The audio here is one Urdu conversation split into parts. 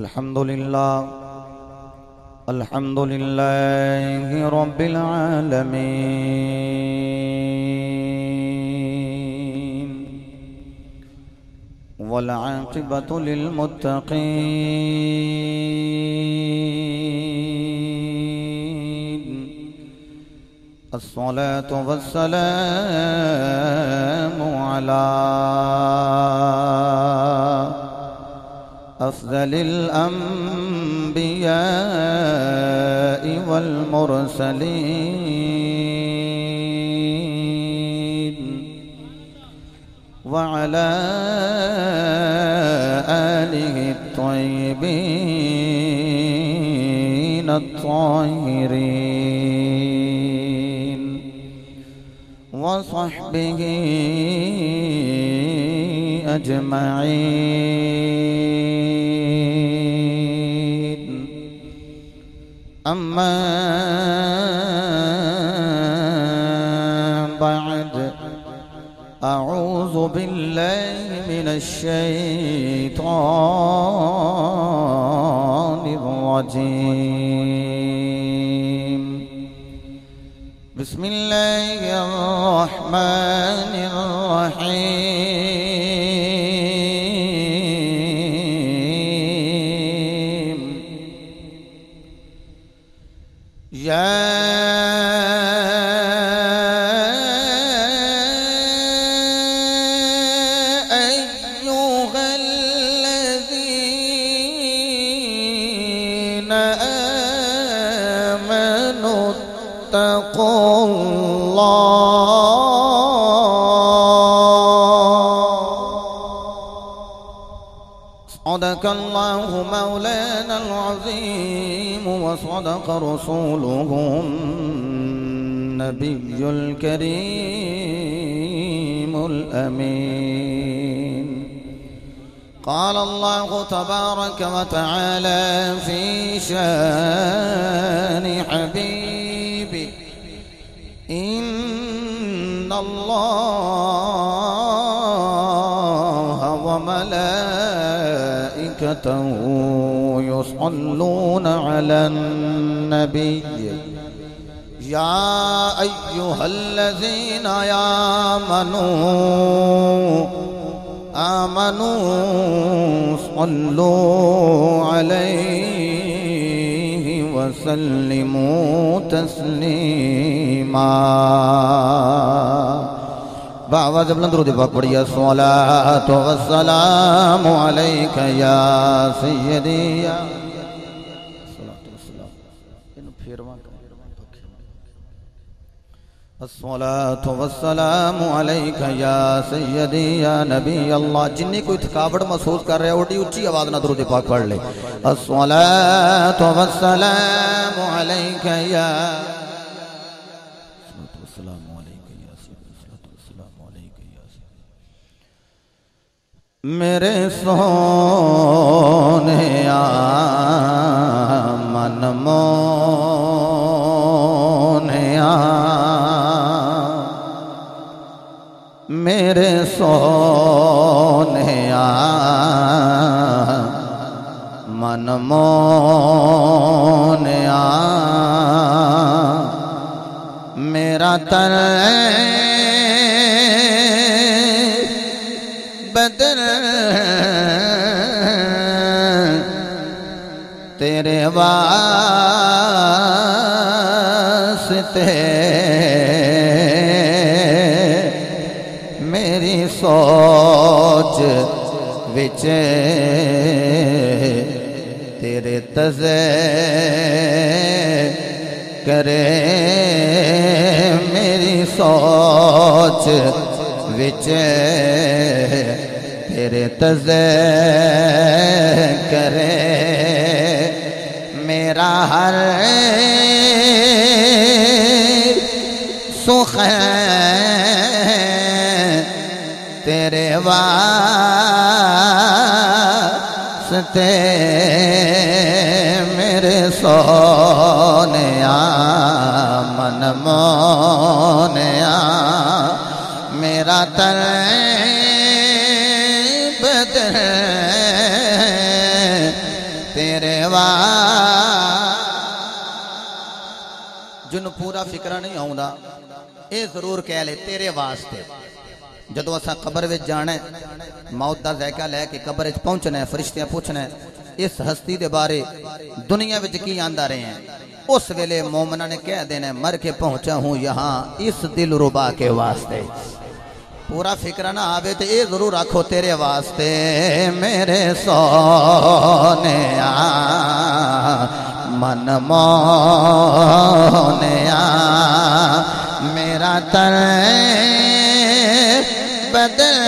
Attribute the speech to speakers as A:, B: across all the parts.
A: الحمد لله الحمد لله رب العالمين والعاقبة للمتقين الصلاة والسلام على أفضل الأنبياء والمرسلين. وعلى آله الطيبين الطاهرين. وصحبه أجمعين. أما بعد أعوذ بالله من الشيطان الرجيم. بسم الله الرحمن الرحيم. Yeah. وصدق رسوله النبي الكريم الأمين. قال الله تبارك وتعالى في شأن حبيبي إن الله وملائكته يصلون على النبي. يا أيها الذين آمنوا آمنوا صلوا عليه وسلموا تسليما. بآواز بلند درود پاک پڑھیا الصلاة والسلام عليك يا سيدي يا الصلاة الصلاة والسلام عليك يا سيدي يا نبي اللہ۔ جنہیں کوئی تھکاوٹ محسوس کر رہے اٹھی اچھی آواز نہ درود پاک پڑھ لے۔ الصلاة والسلام عليك يا میرے سونے من مونیا میرے سونے من مونیا میرا تر بدر. تیرے واسطے میری سوچ وچ تیرے تزے کرے میری سوچ وچ تیرے تزے کرے میرا ہر سخ تیرے واسطے میرے سونیا من مونیا میرا تر جن پورا فکرہ نہیں آؤں دا اے ضرور کہہ لے تیرے واسطے جدو اسا قبر جانا ہے موت دا ذائقہ لے کے قبر پہنچنا ہے فرشتیاں پوچھنا ہے اس ہستی دے بارے دنیا وچ کی آندا رہے ہیں اس ویلے مومنہ نے کہہ دینا مر کے پہنچا ہوں یہاں اس دل ربا کے واسطے پورا فکرہ نہ آوے تے اے ضرور رکھو تیرے واسطے میرے سونے من مونے میرا تر بدل۔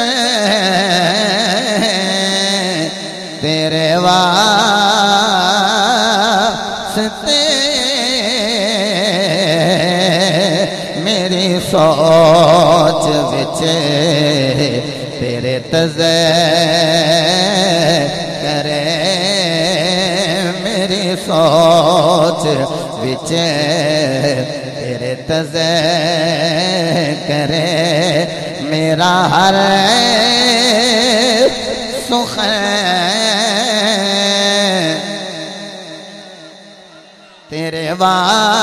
A: تیرے واسطے میری سوچ بچے تیرے تزے۔ سوچ بچے تیرے تزے کرے میرا ہر سخ تیرے واسطے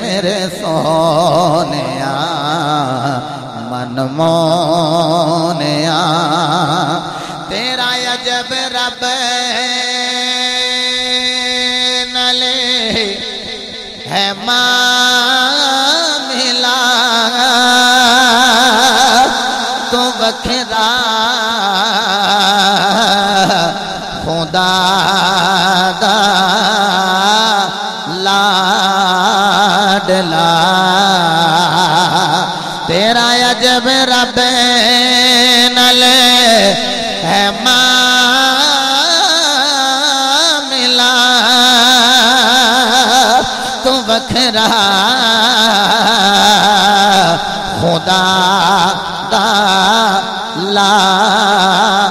A: میرے سونیا من مونیا۔ ہے ملا تو بکھرا خدا دا لاڈلا تیرا عجب رب بکھرا خدا دا لاڈلا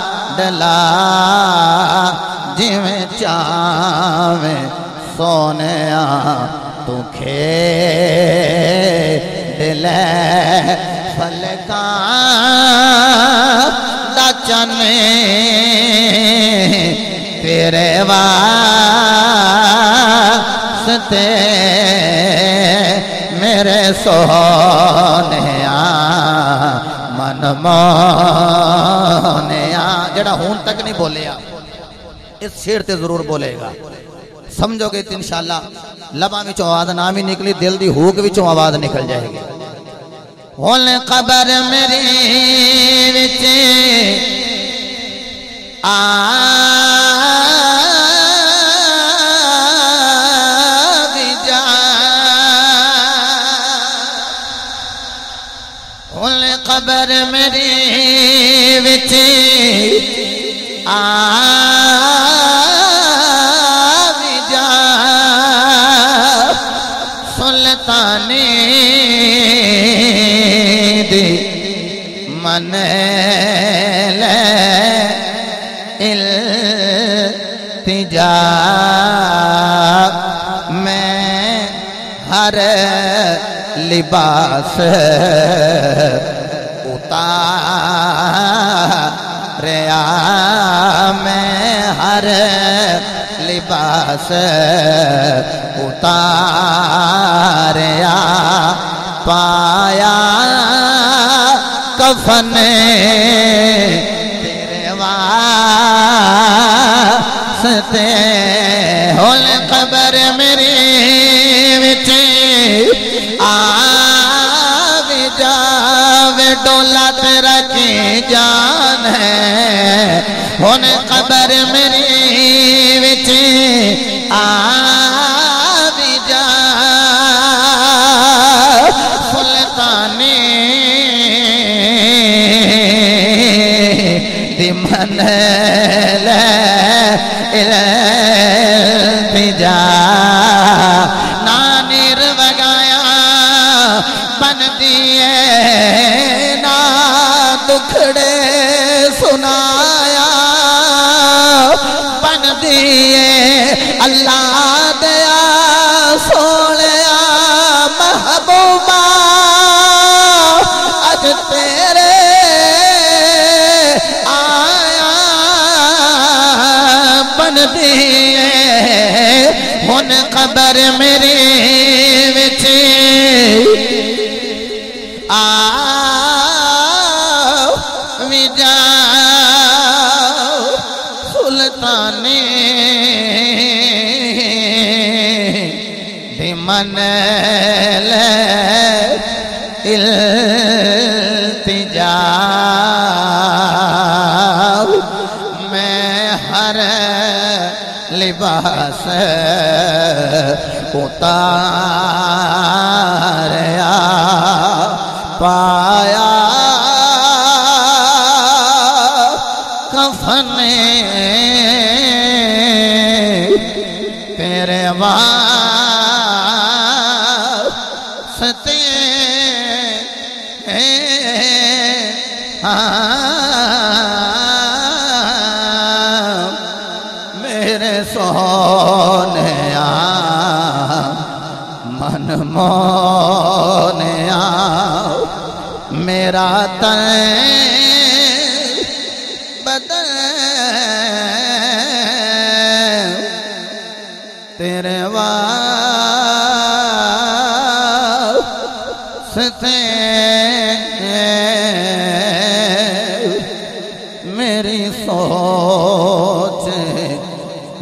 A: جویں چاویں سونے تو کھے دلے فلکان دا چنے تیرے واسطے میرے من مونے جڑا ہون تک نہیں بولیا، اس شیر تے ضرور بولے گا۔ سمجھو گے انشاءاللہ لبا میں آواز نہ بھی نکلی، دل دی ہوک بھی آواز نکل جائے گی۔ ہون قبر میری وچ آ۔ وچ آ بھی جا سلطانی دی من لے التجا میں ہر لباس اتاریا میں ہر لباس اتاریا پایا کفن تیرے واسطے ہول قبر میری وچ ہے ہن قبر میری وچ آ بھی جا۔ سلطانی دی من لے التجا نانیر وگایا بن دیے نا دکھڑے اللہ دیا سوڑیا محبوبہ اج تیرے آیا بن دیے ہن قبر میں التجا میں ہر لباس اتاریا پایا کفن من مونیا میرا تن بدن تیرے واسطے میری سوچ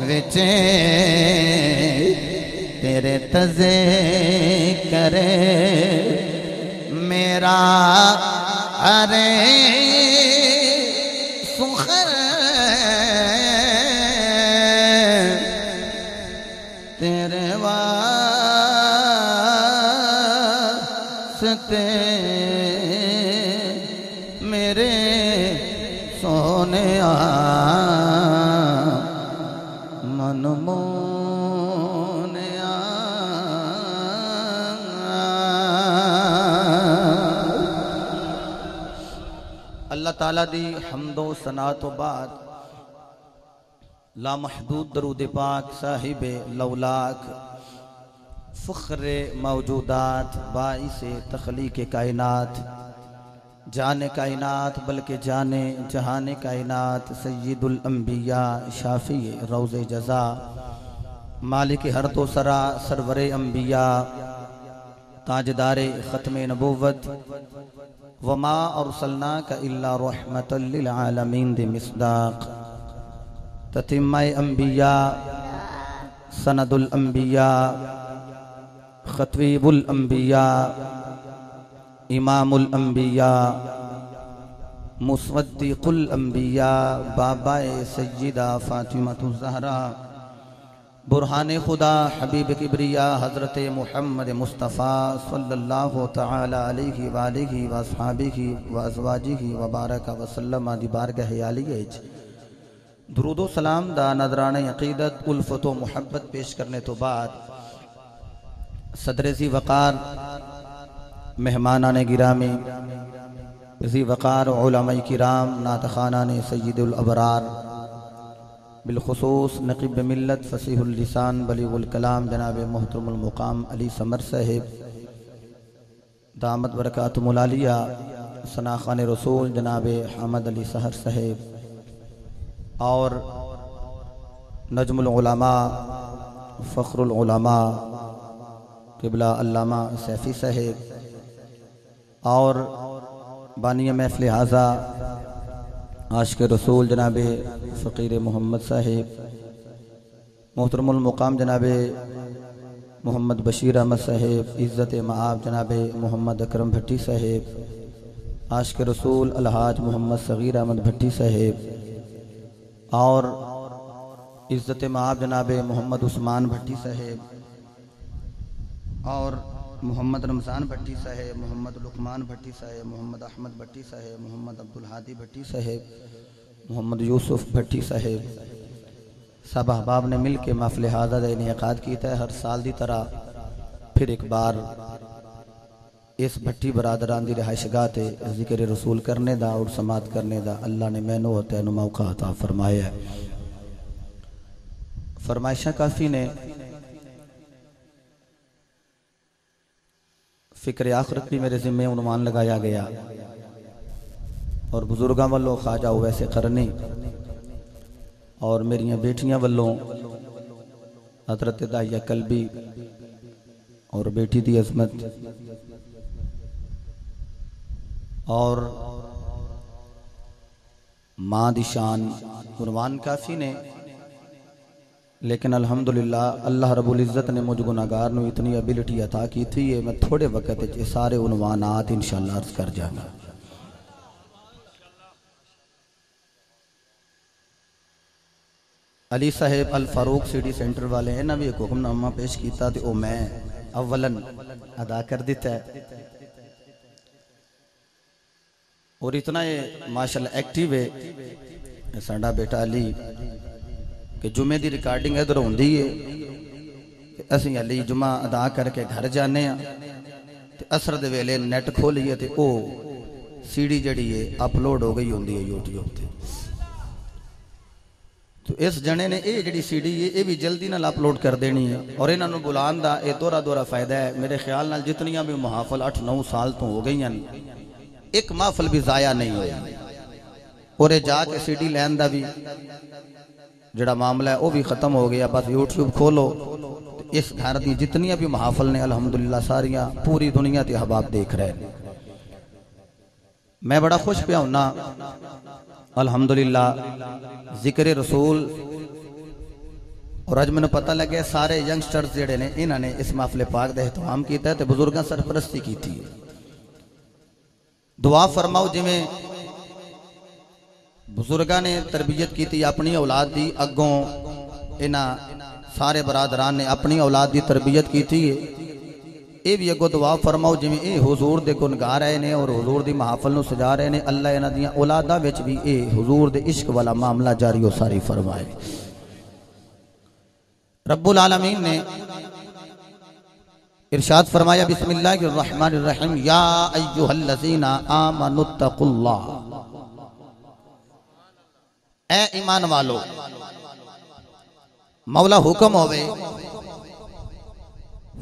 A: وچ تیرے تزے اللہ تعالیٰ دی حمد و ثنا تو بعد لامحدود درود پاک صاحب لولاک فخر موجودات، باعث تخلیق کائنات، جان کائنات، بلکہ جان جہان کائنات، سید الانبیاء، شافی روز جزا مالک ہر تو سرا، سرور انبیاء تاجدار ختم نبوت، وما ارسلناک الا رحمت للعالمین دی مصداق۔ تتمہ انبیاء سند الانبیاء خطویب الانبیاء امام الانبیاء مصدق الانبیاء بابا سیدہ فاطمۃ الزہرا برہان خدا حبیب کبریا حضرت محمد مصطفیٰ صلی اللہ تعالی علیہ وآلہ وآصحابہ وازواجہ وبارک وسلم دی بارگاہ علیہ درود و سلام دا نظران عقیدت، الفت و محبت پیش کرنے تو بعد صدر زی وقار، مہمانان گرامی زی وقار، علماء کرام، ناتخانان سید الابرار بالخصوص نقیب ملت فصیح اللسان بلیغ الکلام جناب محترم المقام علی سمر صاحب، دامت برکات ملالیہ ثناخان رسول جناب حمد علی سہر صاحب اور نجم العلماء، فخر العلماء، قبلہ علامہ سیفی صاحب اور بانی محفل حاضہ عاشق رسول جناب فقیر محمد صاحب، محترم المقام جناب محمد بشیر احمد صاحب، عزت معاب جناب محمد اکرم بھٹی صاحب، عاشق رسول الحاج محمد صغیر احمد بھٹی صاحب اور عزت معاب جناب محمد عثمان بھٹی صاحب اور محمد رمضان بھٹی صاحب، محمد لقمان بھٹی صاحب، محمد احمد بھٹی صاحب، محمد عبدالحادی بھٹی صاحب، محمد یوسف بھٹی صاحب۔ سب احباب نے مل کے محفل حاضر انعقاد کیتا ہے، ہر سال دی طرح پھر ایک بار اس بھٹی برادران دی رہائش گاہ تے ذکر رسول کرنے دا اور سماعت کرنے دا اللہ نے مینو ہوتا موقع عطا فرمایا ہے۔ فرمائشہ کافی نے فکر آخرت بھی میرے ذمہ عنوان لگایا گیا۔ اور بزرگاں والوں خواجہ ویسے کرنی اور میری بیٹیاں والوں حضرت دائیہ قلبی اور بیٹی دی عظمت اور ماں دی شان، عنوان کافی نے۔ لیکن الحمدللہ اللہ رب العزت نے مجھ گناہگار نو اتنی ابیلٹی عطا کی تھی، یہ میں تھوڑے وقت یہ سارے عنوانات انشاءاللہ عرض کر جانا علی صاحب الفاروق سیڈی سینٹر والے ہیں نا بھی ایک حکم نامہ پیش کیتا تھے او میں اولن ادا کر دیتا ہے۔ اور اتنا یہ ماشاءاللہ ایکٹیو ہے۔ سانڈا بیٹا علی کہ جمعے دی ریکارڈنگ ادھر ہوندی ہے اسی علی جمعہ ادا کر کے گھر جانے ہیں اثر دے ویلے نیٹ کھولیے تے او سیڈی جڑی ہے اپلوڈ ہو گئی ہوندی ہے یوٹیوب تے۔ تو اس جنے نے اے جڑی سیڈی ہے اے بھی جلدی نال اپلوڈ کر دینی ہے اور انہاں نو بلان دا اے دورا دورا فائدہ ہے۔ میرے خیال نال جتنیاں بھی محافل 8-9 سال تو ہو گئی ہیں، ایک محفل بھی ضائع نہیں ہوئی۔ اور اے جا کے سیڈی لین دا بھی۔ جڑا معاملہ ہے، وہ بھی ختم ہو گیا۔ بس یوٹیوب کھولو۔ اس گھر دی جتنی بھی محافل نے، الحمدللہ ساریاں پوری دنیا تے حباب دیکھ رہے ہیں۔ میں بڑا خوش پیا ہونا۔ الحمدللہ، ذکر رسول۔ اور اج میں پتہ لگے سارے ینگسٹرز جڑے نے انہوں نے اس محفل پاک دے احتمام کیتا ہے تے بزرگاں سرپرستی کی تھی دعا فرماؤ جی بزرگاں نے تربیت کی تھی اپنی اولاد دی، اگوں اینا سارے برادران نے اپنی اولاد دی تربیت کی تھی اے بھی اگو دعا فرماؤ جی اے حضور دے گنگا رہے نے اور حضور دی محافل نو سجا رہے نے، اللہ اینا دیاں اولادہ وچ بھی اے حضور دے عشق والا معاملہ جاری و ساری فرمائے۔ رب العالمین نے ارشاد فرمایا، بسم اللہ الرحمن الرحیم، یا ایوہ اللذین آمنوا اتقوا اللہ۔ اے ایمان والو، مولا حکم ہوئے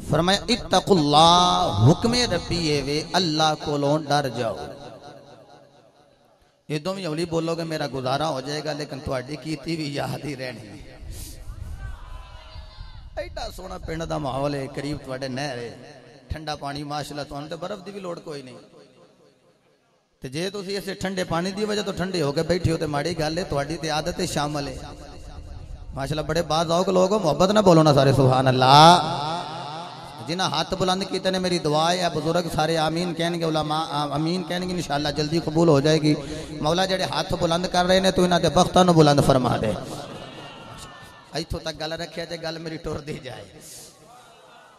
A: فرمایا، اتقوا اللہ، حکم ربی وے اللہ کو لون ڈر جاؤ۔ یہ دو میں اولی بولو گے، میرا گزارا ہو جائے گا، لیکن تو اڈی کیتی بھی یاد ہی رہنی ایڈا سونا پینڈ دا محول ہے، قریب تو اڈے نہر ہے، ٹھنڈا پانی، ماشاءاللہ تو انتے برف دی بھی لوڑ کوئی نہیں۔ تے جے تو اسی ایسے ٹھنڈے پانی دی وجہ تو ٹھنڈے ہو کے بیٹھی ہوتے ماڑی گالے تو اڈی تے عادت شامل ہے۔ ماشاءاللہ بڑے باز آؤ کہ لوگوں محبت نہ بولو نا سارے سبحان اللہ جنہ ہاتھ بلند کیتے نے، میری دعا ہے بزرگ سارے آمین کہنے گے، علماء آمین کہنے گے، انشاءاللہ جلدی قبول ہو جائے گی۔ مولا جڑے ہاتھ بلند کر رہے نے، تو انہاں دے بختہ نو بلند فرما دے۔ ایتھو تک گل رکھیا جے گل میری ٹور دی جائے۔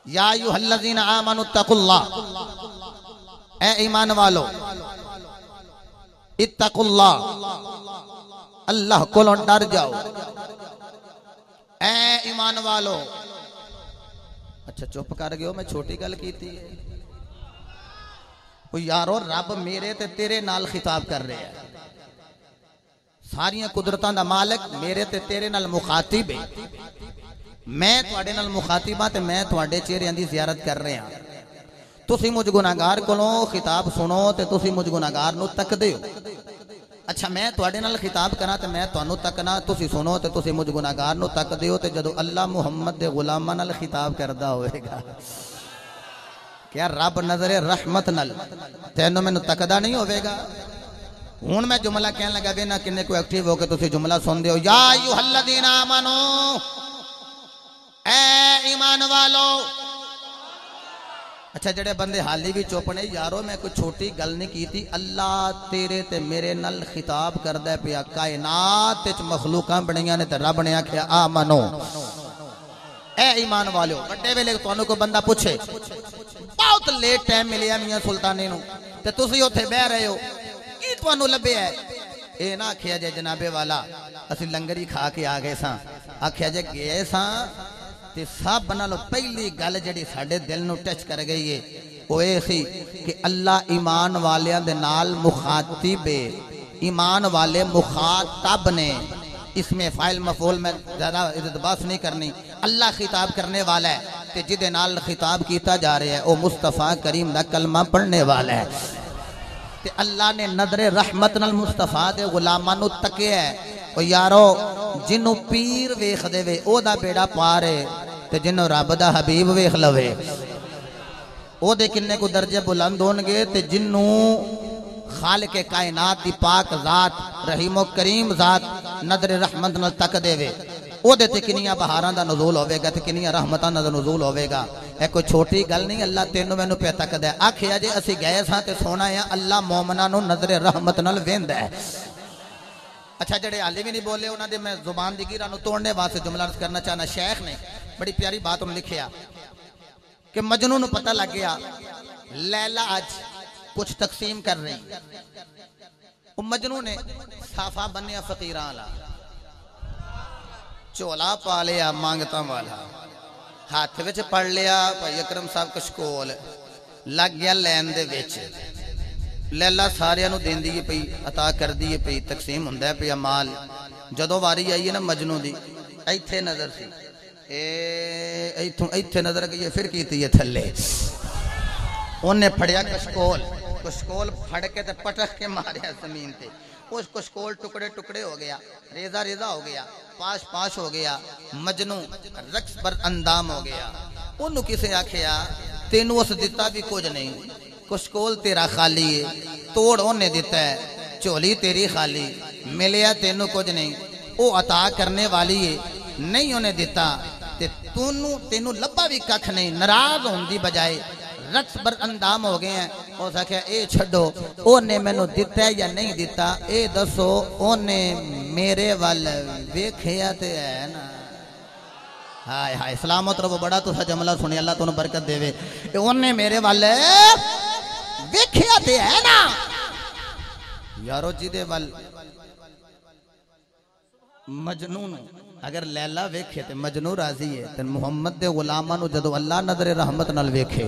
A: یا ایوہ الذین آمنوا اتقوا اللہ۔ اے ایمان والو اتقوا اللہ۔ اللہ کو لون ڈر جاؤ۔ اے ایمان والو۔ اچھا چپ کر گئے ہو، میں چھوٹی گل کی تھی یارو، رب میرے تے تیرے نال خطاب کر رہے ہیں ساریاں قدرتاں دا مالک میرے تے تیرے نال مخاطب ہے۔ میں تواڈے نال مخاطب ہاں تے میں تواڈے چہرے دی زیارت کر رہے ہاں تسی مجھ گناہگار کولوں خطاب سنو تے تسی مجھ گناہگار نو تک دیو۔ اچھا میں تواڈے نال خطاب کراں تے میں تانوں تکنا تسی سنو تے تسی مجھ گناہگار نو تک دیو تے جدو اللہ محمد دے غلاماں نال خطاب کردا ہوئے گا۔ کیا رب نظر رحمت نال تینوں مینوں تکدا نہیں ہوئے گا؟ ہن میں جملہ کہن لگا وے کنے کوئی ایکٹیو ہو کے تسی جملہ سن دیو۔ یا ایھا الذین آمنو، اے ایمان والو اچھا جڑے بندے حالی بھی چوپنے یارو، میں کوئی چھوٹی گل نہیں کی تھی۔ اللہ تیرے تے میرے نل خطاب کردہ پیا۔ کائنات تیچ مخلوقاں بنیاں نے تے رب نے آکھیا آمنو اے ایمان والو بڑے ویلے تو انہوں کو بندہ پوچھے، بہت لیٹ ٹائم ملیا میاں سلطانی نو تے تسی ہوتے بے رہے ہو۔ کی تو انہوں لبے ہے؟ اے نا کھیا جے جنابے والا، اسی لنگری کھا کے آگے ساں۔ آکھیا جے گئے ساں تے سب نالو پہلی گل جڑی ساڈے دل نو ٹچ کر گئی ہے، وہ اے سی کہ اللہ ایمان والیاں دے نال مخاطب ہے ایمان والے مخاطب نے۔ اس میں فائل مفعول میں زیادہ عزت نہیں کرنی۔ اللہ خطاب کرنے والا ہے، تے جدے نال خطاب کیتا جا رہے ہیں او مصطفیٰ کریم دا کلمہ پڑھنے والا ہے۔ تے اللہ نے نظر رحمت نال مصطفیٰ دے غلامانو تکے ہے۔ او یارو، جنوں پیر ویخ دے وے، او دا بیڑا پارے تے جنوں رب دا حبیب ویخ لوے او دے کنے کو درجے بلند ہونگے تے جنوں خالق کائنات دی پاک ذات، رحیم و کریم ذات نظر رحمت نل تک دے وے۔ او دے تے کنیاں بہاراں دا نزول ہوے گا تے کنیاں رحمتاں دا نزول ہوے گا اے کوئی چھوٹی گل نہیں اللہ تینوں مینوں پہ تک دے آکھیا جے اسی گئے ساں تے سونا ہے اللہ مومناں نو نظر رحمت نال ویندا ہے اچھا جڑے حالے بھی نہیں بولے انہاں دے میں زبان دی گیرا نو توڑنے واسطے جملہ عرض کرنا چاہنا شیخ نے بڑی پیاری بات انہوں لکھیا کہ مجنون نو پتہ لگ گیا لیلا آج کچھ تقسیم کر رہی وہ مجنون نے صافہ بنیا فقیران لا چولا پا لیا مانگتا والا ہاتھ وچ پڑھ لیا بھائی اکرم صاحب کشکول لگ گیا لین دے وچ لیلا سارے نو دین دیئے پئی عطا کر دیئے پئی تقسیم ہندہ پئی مال جدو واری آئی ہے نا مجنو دی ایتھے نظر سی اے ایتھوں ایتھے نظر گئی پھر کیتی ہے تھلے انہیں پھڑیا کشکول کشکول پھڑ کے تے پٹک کے ماریا زمین تے اس کشکول ٹکڑے ٹکڑے ہو گیا ریزہ ریزہ ہو گیا پاش پاش ہو گیا مجنو رقص پر اندام ہو گیا۔ انہوں کسے آکھیا، تینوں اس دیتا بھی کچھ نہیں۔ کشکول تیرا خالی ہے، توڑ انہیں دیتا ہے۔ چولی تیری خالی، ملیا تینوں کچھ نہیں۔ او عطا کرنے والی ہے، نہیں انہیں دیتا تے تینوں لبا بھی ککھ نہیں نراض ہون دی بجائے رقص بر اندام ہو گئے ہیں۔ او سکھیا اے چھڑو اونے میں نو دیتا ہے یا نہیں دیتا اے دسو اونے میرے وال ویکھیا تے ہے نا۔ ہائے ہائے، سلامت رب بڑا تو سا جملہ سنی اللہ تو انہوں برکت دے وے اے اونے میرے والے ویکھیا تے ہے نا۔ یارو جی دے وال مجنون، اگر لیلا ویکھے تے مجنون راضی ہے تے محمد دے غلامہ نو جدو اللہ نظر رحمت نال ویکھے۔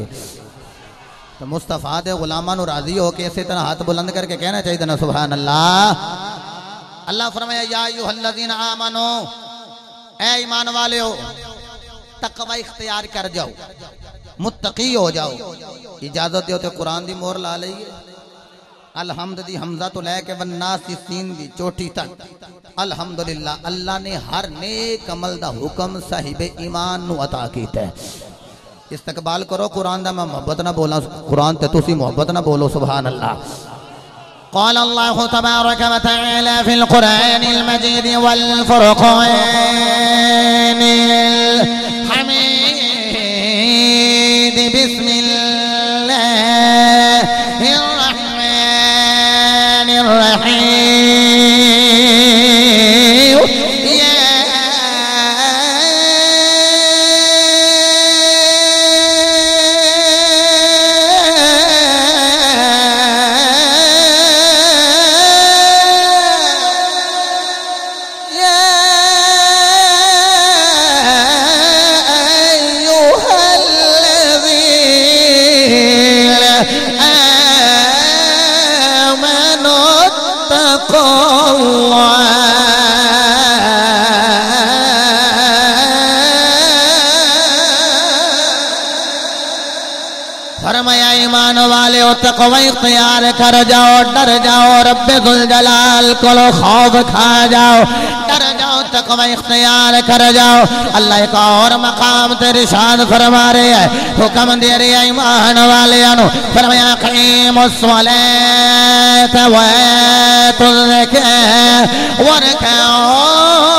A: تو مصطفیٰ دے غلامہ نو راضی ہو کے اسی طرح ہاتھ بلند کر کے کہنا چاہیے نا، سبحان اللہ۔ اللہ فرمایا، یا ایوہ الذین آمنو، اے ایمان والے ہو تقوی اختیار کر جاؤ، متقی ہو جاؤ۔ اجازت دیو تے قرآن دی مور لا لئیے۔ الحمد دی حمزہ تو لے کے والناس دی سین دی چوٹی تک۔ الحمدللہ، اللہ نے ہر نیک عمل دا حکم صاحب ایمان نو عطا کیتا ہے۔ استقبال کرو، قرآن دا میں محبت نہ بولا قرآن تے تسی محبت نہ بولو سبحان اللہ قال الله تبارك وتعالى في القرآن المجيد والفرقان۔ الحميد بسم الله تقوی اختیار کر جاؤ، ڈر جاؤ، رب ذوالجلال کو خوف کھا جاؤ۔ ڈر جاؤ تقوی اختیار کر جاؤ۔ اللہ ایک اور مقام تیری شان فرما رہے ہیں۔ حکم دے رہے ہیں ایمان والے انو فرمایا قیم الصلاة وآت الزکاة۔ وارکعوا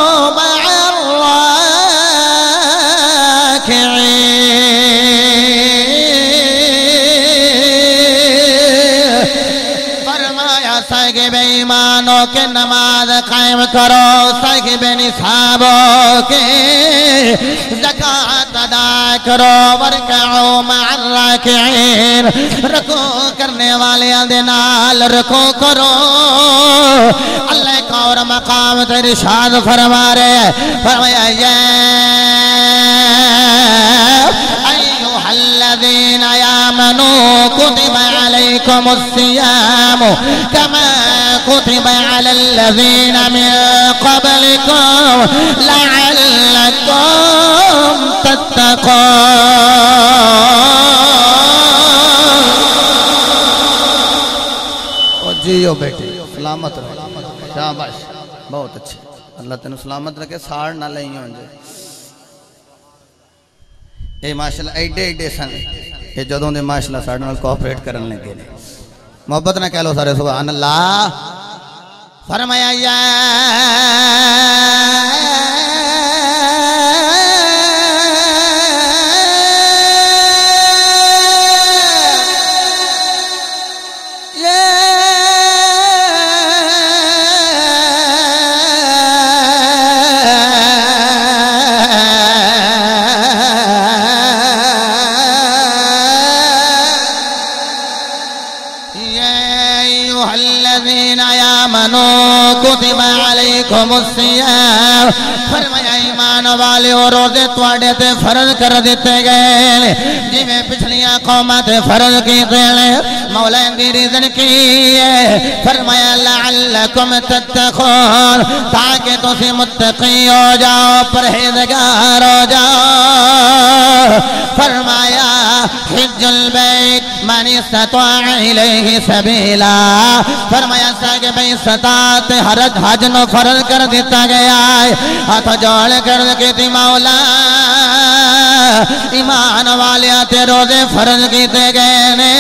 A: صاحب ایمانوں کے نماز قائم کرو صاحب نصابوں کے زکاة ادا کرو ورکعو مع الراکعین رکو کرنے والے دنال رکو کرو اللہ کا اور مقام تیری شاد فرما رہے ہیں فرمایا یا أيها الذين آمنوا كتب عليكم الصيام كما كتب على الذين من قبلكم لعلكم تتقون. جیو بیٹی سلامت رہو۔ شاباش، بہت اچھے۔ اللہ تین سلامت رکھے، ساڑ نہ لئی ہوں جے۔ اے ماشاءاللہ، ایڈے ایڈے سن۔ اے جدوں دے ماشاءاللہ ساڑ نال کوپریٹ کرن لگے نے۔ محبت نہ کہہ لو سارے سبحان اللہ۔ فرمایا یا والے اور روزے تواڈے تے فرض کر دیتے گئے۔ جویں پچھلیاں قوماں تے فرض کیتے نے، مولا دی رضن کی ہے۔ فرمایا، لعلکم تتقون، تاکہ تسی متقی ہو جاؤ، پرہیزگار ہو جاؤ۔ فرمایا، حج البیت من استطاع الیہ سبیلا فرمایا ساکہ بھئی ستات حرج حج نو فرض کر دیتا گیا ہے۔ ہاتھ جوڑ کر دیتی مولا۔ ایمان والے تے روزے فرض کیتے گئے نے۔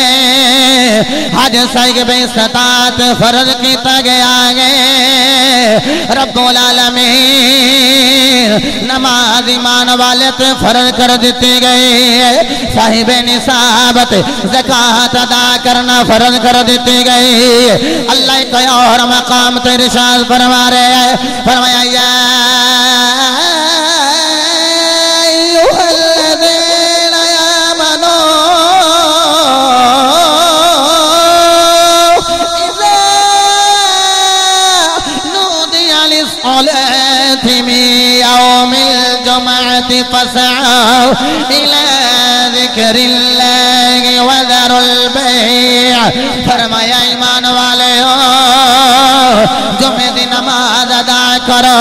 A: حج ساکہ بھئی ستات فرض کیتا گیا گئے۔ رب العالمین، نماز ایمان والے تے فرض کر دیتی گئی ہے صاحب نصابت زکاة ادا کرنا فرض کر دیتی گئی اللہ کوئی اور مقام تے رشاد فرما رہے ہیں۔ فرمایا، یا فسعوا إلى ذكر الله وذروا البيع. فرمایا ایمان والے ہو جمعہ دی نماز ادا کرو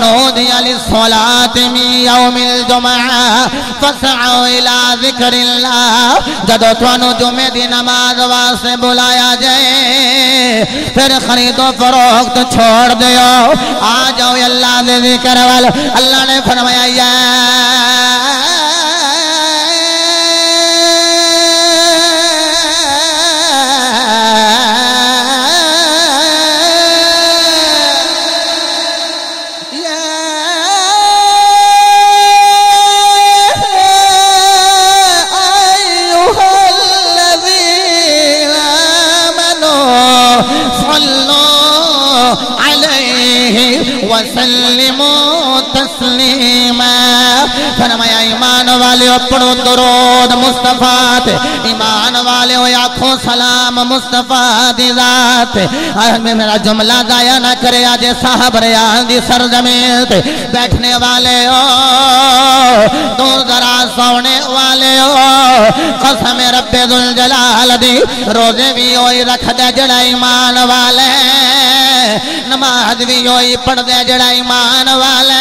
A: نودی علی صلاح خاتم یوم الجمعہ فسعو الى ذکر اللہ۔ جدو توانو جمعہ دی نماز واسے بلایا جائے، پھر خرید و فروخت چھوڑ دیو۔ آ جاؤ اللہ دے ذکر وال۔ اللہ نے فرمایا، یا وسلموا تسليما فرمایا، ایمان والے پڑھو درود مصطفیٰ تے، ایمان والے آنکھوں سلام مصطفیٰ دی ذات۔ آج میں میرا جملہ ضائع نہ کرے، آج صاحب ریاض دی سرزمین تے بیٹھنے والے ہو۔ تو ذرا سونے والے ہو۔ قسم رب ذوالجلال دی، روزے بھی ہوئی رکھ دے جڑا ایمان والے۔ نماز بھی ہوئی پڑھ دے جڑا ایمان والے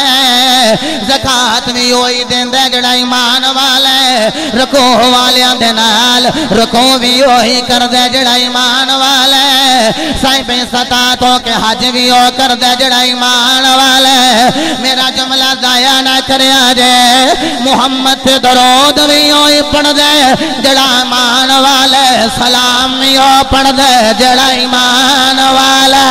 A: زکاة بھی ہوئی دین دے جڑا ایمان والے رکو والے دے نال رکو بھی ہوئی کر دے جڑا ایمان والے سائیں ستا تو کہ حج بھی ہو کر دے جڑا ایمان والے میرا جملہ ضائع نہ کرے آجے محمد تے درود بھی ہوئی پڑھ دے جڑا ایمان والے سلام بھی ہو پڑھ دے جڑا ایمان والے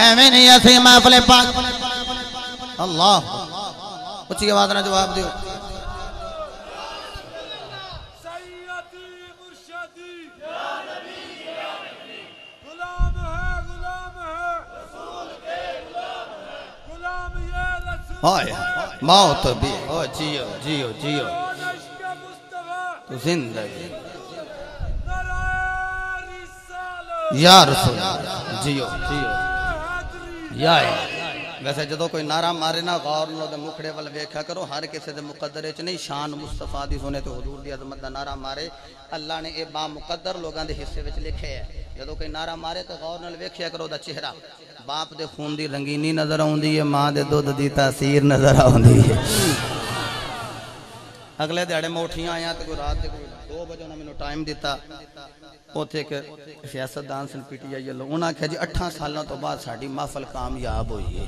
A: ایمین یسی محفل پاک۔ اللہ۔ اچھی آواز نہ جواب دیو۔
B: ہے ہے۔
A: ہائے موت بھی۔ او جیو جیو جیو۔ تو زندگی۔ یا رسول جیو جیو۔ یا ویسے جدو کوئی نعرہ مارے نا، غور نو دے مکھڑے ول ویکھا کرو، ہر کسی دے مقدر وچ نہیں، شان مصطفیٰ دی سونے تے حضور دی عظمت دا نعرہ مارے۔ اللہ نے اے با مقدر لوگاں دے حصے وچ لکھے ہے۔ جدو کوئی نعرہ مارے تے غور نال ویکھیا کرو دا چہرہ۔ باپ دے خون دی رنگینی نظر آوندی ہے، ماں دے دودھ دی تاثیر نظر آوندی ہے۔ اگلے دیہڑے موٹھیاں آیاں تے کوئی رات دے کوئی دو بجے انہاں مینوں ٹائم اوتھے ایک سیاستدان سن پی ٹی آئی اللہ انہا کہا جی اٹھا سالاں تو بعد ساڈی محفل کامیاب ہوئی ہے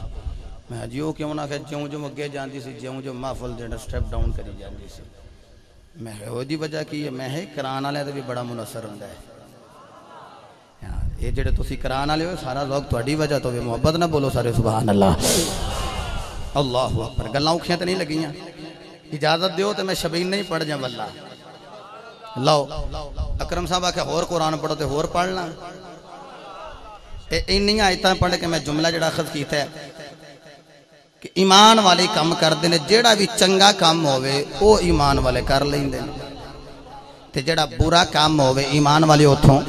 A: میں جیو کہ انہاں کہ جوں جو مگے جاندی سی جوں جو محفل دینا سٹیپ ڈاؤن کری جاندی سی میں ہو جی وجہ کی یہ میں ہے کرانا لے تو بھی بڑا منصر ہوندا ہے یہ جڑے تسی کرانا لے ہوئے سارا لوگ تو اڈی وجہ تو بھی محبت نہ بولو سارے سبحان اللہ اللہ اکبر گلاں اوکھیاں تے نہیں لگی ہیں اجازت دیو تو میں شبین نہیں پڑھ جاں واللہ لو، اکرم صاحب آکے ہور قرآن پڑھو تے ہور پڑھنا۔ انہی آیتاں پڑھ کے میں جملہ جڑا خط کیتا ہے کہ ایمان والے کم کر دینے جڑا بھی چنگا کام ہوئے، او ایمان والے کر لیں دینے تے جڑا برا کام ہوئے، ایمان والے اتھوں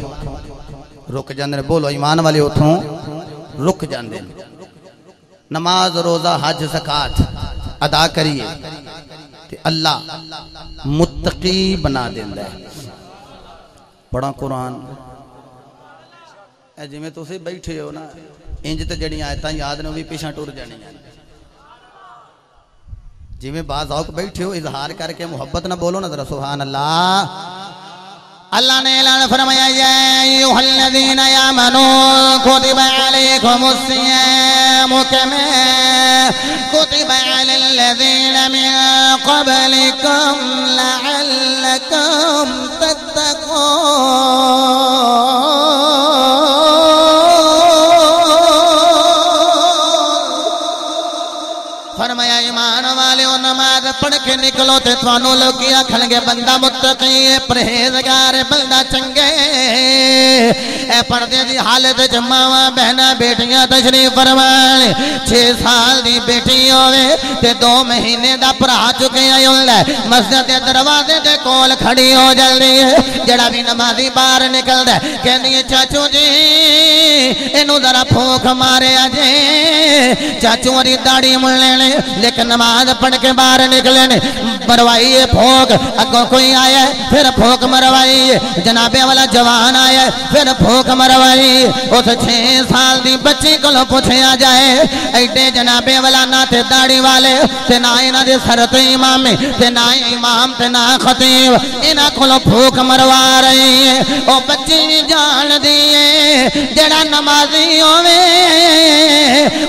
A: رک جاندے بولو، ایمان والے اتھوں رک جاندے نماز، روزہ، حج زکات ادا کریے۔ کہ اللہ متقی بنا دیندہ ہے۔ بڑا قرآن۔ اے جی میں تو اسے بیٹھے ہو نا، انج تے جڑی آیتاں یاد نے بھی پیشاں ٹور جڑی ہیں۔ جی میں بعض آؤک بیٹھے ہو، اظہار کر کے محبت نہ بولو نا ذرا، سبحان اللہ۔ اللہ نے اعلان فرمایا، یا ایوہ الذین یامنون کتب علیکم السیام السلام كما كتب على الذين من قبلكم لعلكم تتقون. کے نکلو تے تھانو لوکی آکھن گے بندہ متقی ہے پرہیزگار بندہ چنگے اے پردے دی حالت جماوا بہنا بیٹیاں تشریف فرمان چھ سال دی بیٹی ہوئے تے دو مہینے دا پرا چکے آئی اللہ مسجد دے دروازے دے کول کھڑی ہو جلدی ہے جڑا بھی نمازی باہر نکل دے کہنی ہے چاچو جی اینو ذرا پھوک مارے آجے چاچو ہری داڑی مل لینے لیکن نماز پڑھ کے باہر نکلے نے مروائیے پھوک اگوں کوئی آیا ہے، پھر پھوک مروائیے جنابے والا جوان آیا ہے، پھر پھوک مروائیے اس چھ سال دی بچی کو لو پوچھے آ جائے، ایڈے جنابے والا نہ تے داڑی والے، تے نہ اینا دے سر تے امام تے نہ امام، تے نہ خطیب۔ اینا کو لو پھوک مروا رہی ہے او بچی بھی جان دیئے جڑا نمازی ہوئے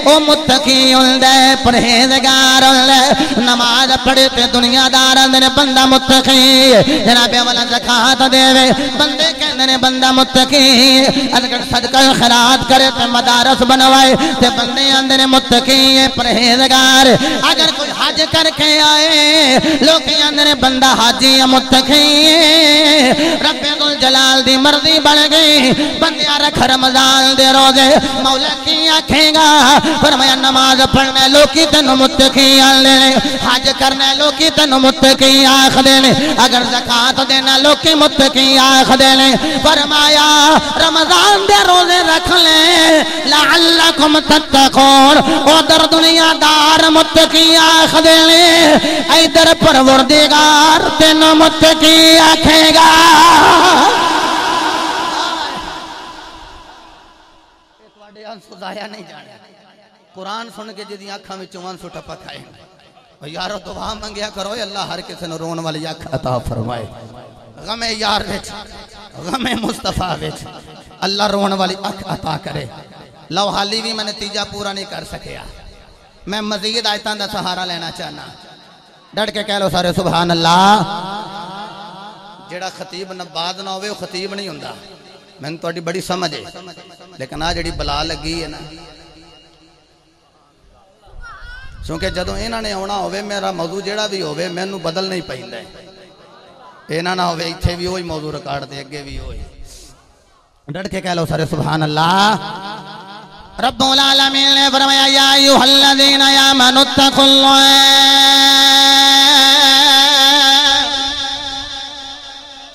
A: او متقی ہوندے پرہیزگار ہوندے نماز پڑھتے دے دنیا دار اندر بندہ متقی، جناب والا زکاة دے وے۔ بندے کہندے نے بندہ متقی، اگر صدقہ خیرات کرے تے مدارس بنوائے تے بندے اندر متقی پرہیزگار۔ اگر کوئی حج کر کے آئے لوگ اندر بندہ حاجی متقی۔ رب الجلال دی مرضی بڑھ گئی بندیا رکھ رمضان دے روزے۔ مولا کی آکھیں گا، فرمایا نماز پڑھنے لوکی تن متقی آلے حج کرنے لوکی تن متقی آخ دینے، اگر زکاة دینا لوکی متقی آخ دینے۔ فرمایا، رمضان دے روزے رکھ لیں لعلکم تتقون۔ او دنیا دار متقی آخ دینے، ایدر پروردگار تن متقی آکھے گا۔ نہیں جانے۔ قرآن سن کے جدی آنکھاں میں چوان سو ٹپا کھائے۔ اور یارو دعا منگیا کرو اللہ ہر کسی نے رون والی آنکھ عطا فرمائے۔ غم یار وچ، غم مصطفیٰ وچ، اللہ رون والی آنکھ عطا کرے۔ لو حالی بھی میں نتیجہ پورا نہیں کر سکیا۔ میں مزید آیتان دا سہارا لینا چاہنا۔ ڈڑ کے کہہ لو سارے، سبحان اللہ۔ جڑا خطیب نباد نہ ہوئے، وہ خطیب نہیں ہوندہ میں نے توڑی بڑی سمجھے لیکن آج جڑی بلا لگی ہے نا کیونکہ جدو اینا نے ہونا ہوئے میرا موضوع جڑا بھی ہوئے میں انہوں بدل نہیں پہندے اینا نہ ہوئے اتھے بھی ہوئی موضوع رکارڈ دے اگے بھی ہوئی ڈٹ کے کہہ لو سارے سبحان اللہ رب العالمین نے فرمایا، یا ایوہ الذین یامنوا اتقوا اللہ۔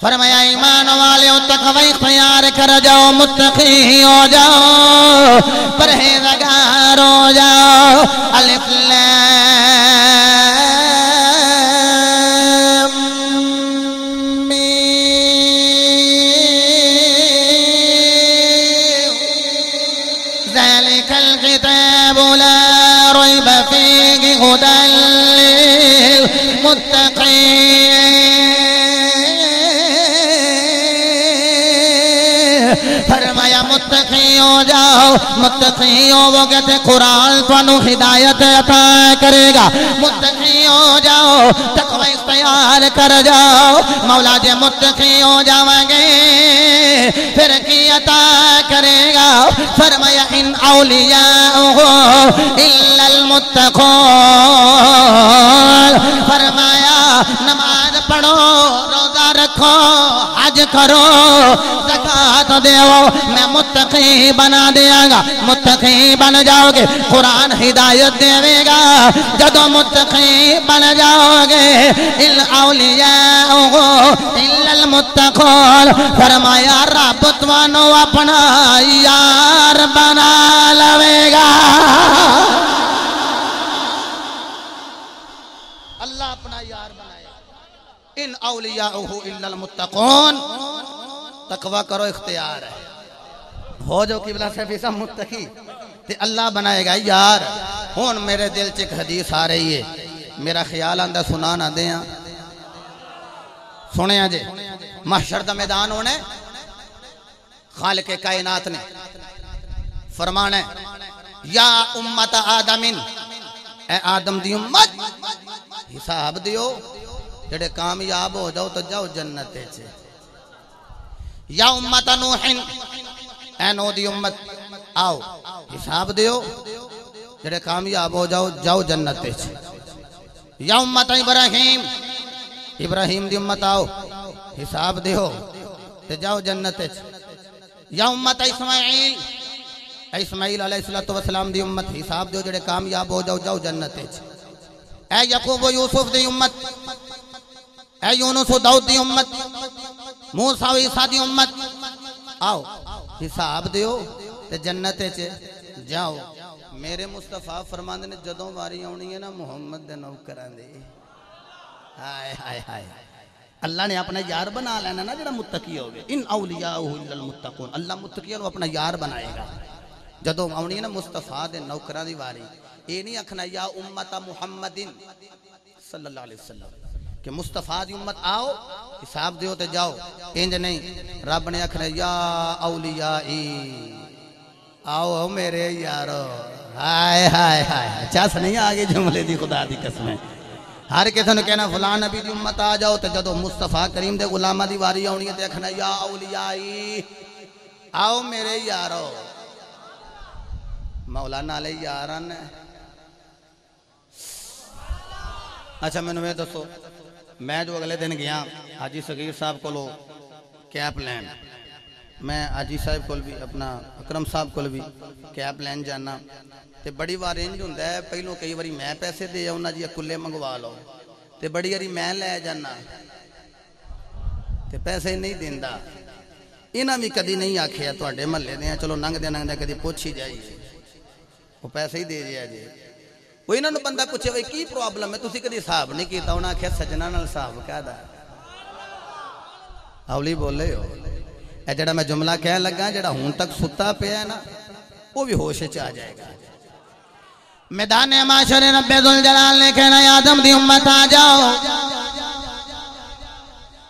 A: فرمایا، ایمان والے تقوی اختیار کر جاؤ، متقی ہو جاؤ، پرہیزگار ہو جاؤ۔ الف لام۔ هدى للمتقين ہو جاؤ، متقی ہو گے تے قرآن تانو ہدایت عطا کرے گا۔ متقی ہو جاؤ، تقوی اختیار کر جاؤ۔ مولا جے متقی ہو جاؤں گے پھر کی عطا کرے گا؟ فرمایا ان اولیاء الا المتقون۔ فرمایا نماز پڑھو رکھو حج کرو زکاة دیو، میں متقی بنا دیا گا، متقی بن جاؤ گے، قرآن ہدایت دے گا۔ جدو متقی بن جاؤ گے، ان اولیاء الا المتقون۔ فرمایا، رب توانو اپنا یار بنا لوے گا اللہ اپنا یار بنائے گا ان الا المتقون. تقوی کرو، اختیار ہے۔ ہو جو قبلہ سے فیسا متقی، تے اللہ بنائے گا، یار۔ ہون میرے دل چک حدیث آ رہی ہے۔ میرا خیال آندہ سنانا دیاں سنے آجے محشر دا میدان ہونے خالق کائنات نے فرمانے یا امت آدمین، اے آدم دی امت، حساب دیو۔ جڑے کامیاب ہو جاؤ تو جاؤ جنتے چھے۔ یا امت نوحن اے نو دی امت، آؤ، حساب دیو۔ جڑے کامیاب ہو جاؤ جاؤ جنتے چھے۔ یا امت ابراہیم ابراہیم دی امت آؤ، حساب دیو۔ تے جاؤ جنتے چھے۔ یا امت اسماعیل اسماعیل علیہ السلام دی امت، حساب دیو۔ جڑے کامیاب ہو جاؤ جاؤ جنتے چھے۔ اے یقوب و یوسف دی امت اے یونس و داؤد دی امت، موسیٰ و عیسیٰ دی امت۔ آؤ، حساب دیو تے جنتے چھے جاؤ۔ میرے مصطفیٰ فرماندے نے جدوں واری آنی ہے نا، محمد دے نوکران دے۔ ہائے ہائے ہائے۔ اللہ نے اپنا یار بنا لینا نا جڑا متقی ہوگے ان اولیاء الا المتقون۔ اللہ متقی متقیوں اپنا یار بنائے گا۔ جدو آنی ہے نا مصطفیٰ دے نوکران دی واری اے نہیں اکھنا یا امت محمد صلی اللہ علیہ وسلم۔ کہ مصطفیٰ دی امت آؤ، حساب دیو تے جاؤ۔ انج نہیں، رب نے اکھنا یا اولیائی، آؤ میرے یارو۔ ہائے ہائے ہائے چاس نہیں آگے جملے دی، خدا دی قسمیں۔ ہر کسی نے کہنا فلان نبی دی امت آ جاؤ تے جدو مصطفیٰ کریم دے غلامہ دی واری آنی ہے تے یا اولیائی، آؤ میرے یارو۔ مولانا علیہ یاران ہے اچھا میں نوے دسو۔ میں جو اگلے دن گیا، حاجی صغیر صاحب کو لو کیپ لین۔ میں حاجی صاحب کو بھی، اپنا اکرم صاحب کو بھی کیپ لین جانا۔ تے بڑی بار انج ہوندا ہے، پہلو کئی باری میں پیسے دے آਉਣਾ جی کلے منگوا لو۔ تے بڑی باری میں لے جانا۔ تے پیسے نہیں دیندا۔ انہاں بھی کدی نہیں آکھیا تواڈے محلے دے چلو ننگ دے ننگ دے کدی پوچھ ہی جائیے۔ وہ پیسے ہی دے جیا جی۔ وہ انہوں نے بندہ پوچھے وے کی پرابلم ہے تسی کدی حساب نہیں کیتا انہاں آکھیا سجنا نال حساب کہدا اولی بولے ہو اے جڑا میں جملہ کہہ لگا جڑا ہون تک ستا پیا ہے نا وہ بھی ہوش چ آ جائے گا میدان معاشر رب ذوالجلال نے کہنا آدم دی امت آ جاؤ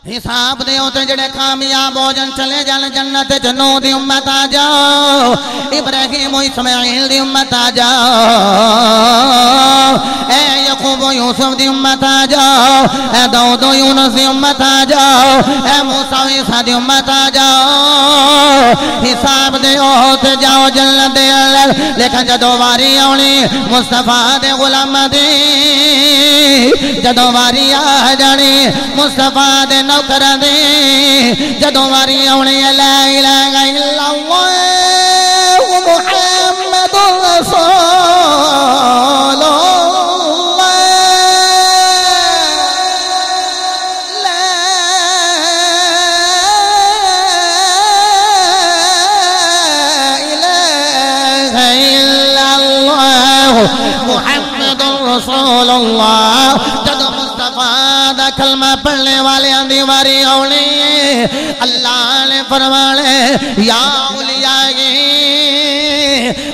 A: حساب دے ہوتے جڑے کامیاب ہو جن چلے جان جنت جنو دی امت آ جاؤ ابراہیم و اسماعیل دی امت آ جاؤ اے یعقوب و یوسف دی امت آ جاؤ اے داؤد و یونس دی امت آ جاؤ اے موسیٰ و عیسیٰ دی امت آ جاؤ حساب دے ہوتے جاؤ جنت دے اللہ لیکن جدو واری آنی مصطفیٰ دے غلام دی جدو واری آ جانی مصطفیٰ دے نوکر دے جدو واری آنی لا الہ الا اللہ فرمانے یا اولیاء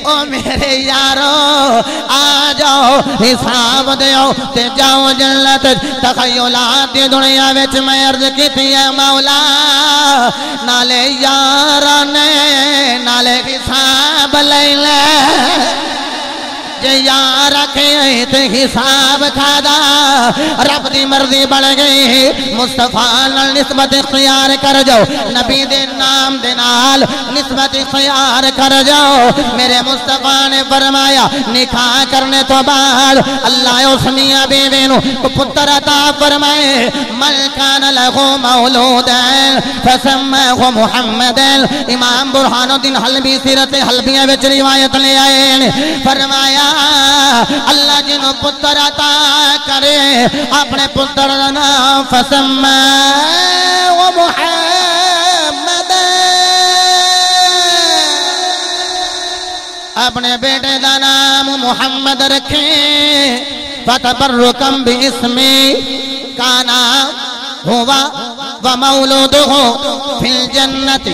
A: او میرے یارو، آ جاؤ، حساب دیو تے جاؤ جنت تخیلات دی دنیا وچ میں عرض کیتی ہے مولا۔ نالے یارانے نالے حساب لے لے۔ جے یار رکھے تے حساب کھادا رب دی مرضی بڑھ گئی۔ مصطفیٰ نال نسبت اختیار کر جاؤ۔ نبی دے نام دے نال نسبت اختیار کر جاؤ۔ میرے مصطفیٰ نے فرمایا، نکاح کرنے تو بعد اللہ اس میاں بیوی نو پتر عطا فرمائے۔ ملکان لہو مولود فسمہ محمد امام برحان الدین حلبی سیرت حلبیہ وچ روایت لے آئے فرمایا، اللہ جنہوں پتر عطا کرے اپنے پتر نام فسمہ و محمد اپنے بیٹے دا نام محمد رکھیں فتبرکم بھی اسمی کانا ہوا ومولودہ فی الجنت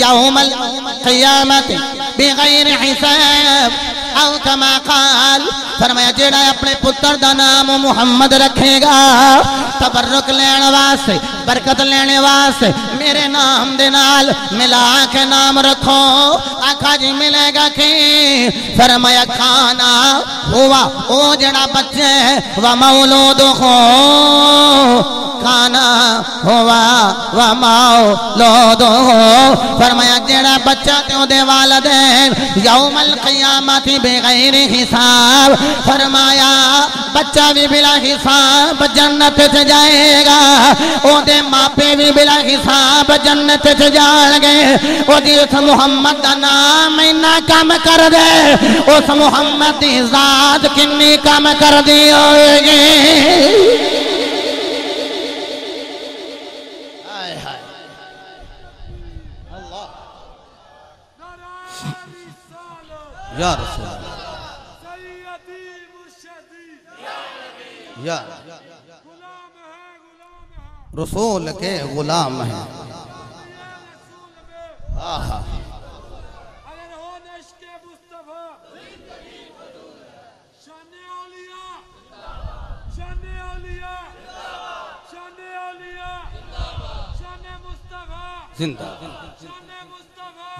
A: یوم القیامت بغیر حساب او کما قال، فرمایا جیڑا اپنے پتر دا نام محمد رکھے گا، تبرک لین واسے برکت لینے واسے میرے نام دے نال ملا کے نام رکھو۔ آقا جی ملے گا کی فرمایا کھانا ہوا، او جڑا بچے و مولود ہو۔ کھانا ہوا و مولود ہو۔ فرمایا جڑا بچہ تیوں دے والدین، یوم القیامت بغیر حساب، فرمایا، بچہ بھی بلا حساب جنت سے جائے گا۔ او دے ماپے بھی بلا حساب جنت سے جان گے۔ او دی اس محمد دا نام انہا کم کر دے۔ اس محمد دی ذات کنی کم کر دی ہوئے گی۔ یا رسول اللہ۔
B: سیدی
A: یا
B: غلام ہے غلام ہے
A: رسول کے غلام ہیں۔ آہا۔
B: اگر ہو مصطفیٰ شان اولیاء شان اولیاء شان اولیاء شان مصطفیٰ
A: زندہ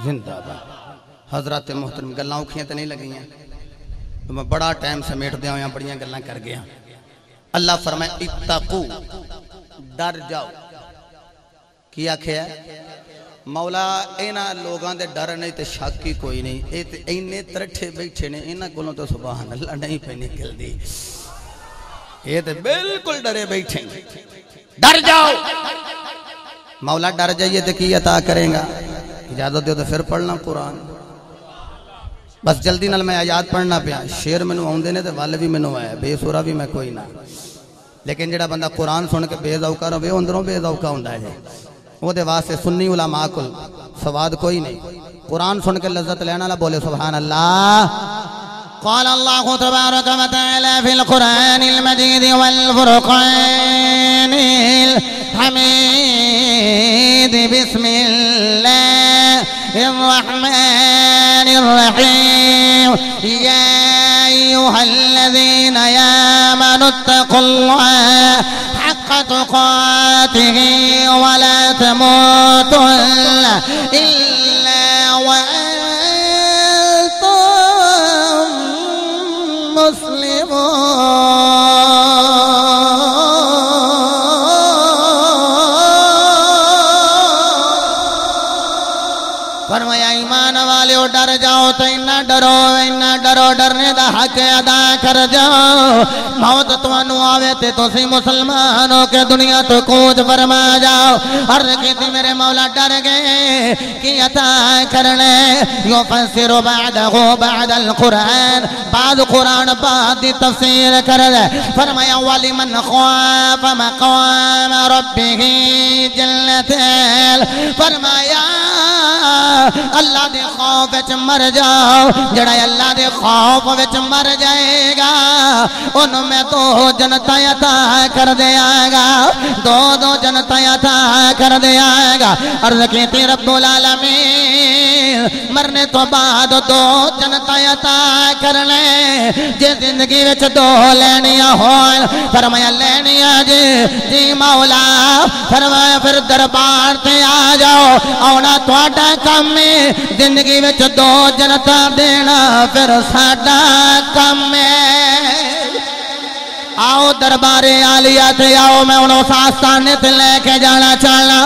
A: زندہ باد۔ حضرات محترم گلاں اکھیاں تے نہیں لگیاں۔ تو میں بڑا ٹائم سمیٹ دیا ہویا بڑیاں گلاں کر گیا۔ اللہ فرمائے، اتقو، ڈر جاؤ۔ کیا کھیا مولا، اینا لوگاں دے ڈر نہیں تے شک کی کوئی نہیں۔ اے تے اینے ترٹھے بیٹھے نے، اینا کولوں تو سبحان اللہ نہیں پہ نکل دی یہ تے بالکل ڈرے بیٹھے ڈر جاؤ۔ مولا، ڈر جائیے تو کی عطا کریں گا؟ اجازت دیو تو پھر پڑھنا قرآن۔ بس جلدی نال میں آیات پڑھنا پیا۔ شیر میں آؤندے نے تے والے بھی مینوں آیا۔ بے سورا بھی میں کوئی نہ۔ لیکن جڑا بندہ قرآن سن کے بے ذوقہ رہے اندروں بے ذوقہ ہوندا ہے۔ وہ دے واسطے سنی علماء کل سواد کوئی نہیں۔ قرآن سن کے لذت لینا والا بولے، سبحان اللہ۔ قال الله تبارك وتعالى في القرآن المجيد والفرقان الحميد بسم الله الرحمن الرحيم. يا أيها الذين آمنوا اتقوا الله حق تقاته ولا تموتن إلا وأنتم مسلمون. ڈر جاؤ تو ڈرو اتنا ڈرو ڈرنے دا حق ادا کر جاؤ موت تمہنو آوے تے تو سی مسلمانوں کے دنیا تو کوچ فرما جاؤ عرض کی تھی میرے مولا ڈر گئے کی عطا کرنے یو فسر بعدہو بعد القرآن بعد قرآن بعد دی تفسیر کر دے فرمایا والی من خواف مقام ربه جلتیل فرمایا اللہ دے خوف وچ مر جاؤ جڑا اللہ دے خوف وچ مر جائے گا انہوں میں دو جنتا عطا کر دیا گا۔ دو دو جنتا عطا کر دیا گا۔ عرض کیتی رب العالمین مرنے تو بعد دو جنتا عطا کرنے جے زندگی وچ دو لینیاں ہون، فرمایا لینیاں جی جی مولا، فرمایا، پھر دربار تے آ جاؤ۔ آنا تواڈا کم زندگی وچ دو جنتا دینا پھر ساڈا کم ہے آؤ دربارے آلیا تے آؤ، میں انہوں اس آستانے تے لے کے جانا چاہنا۔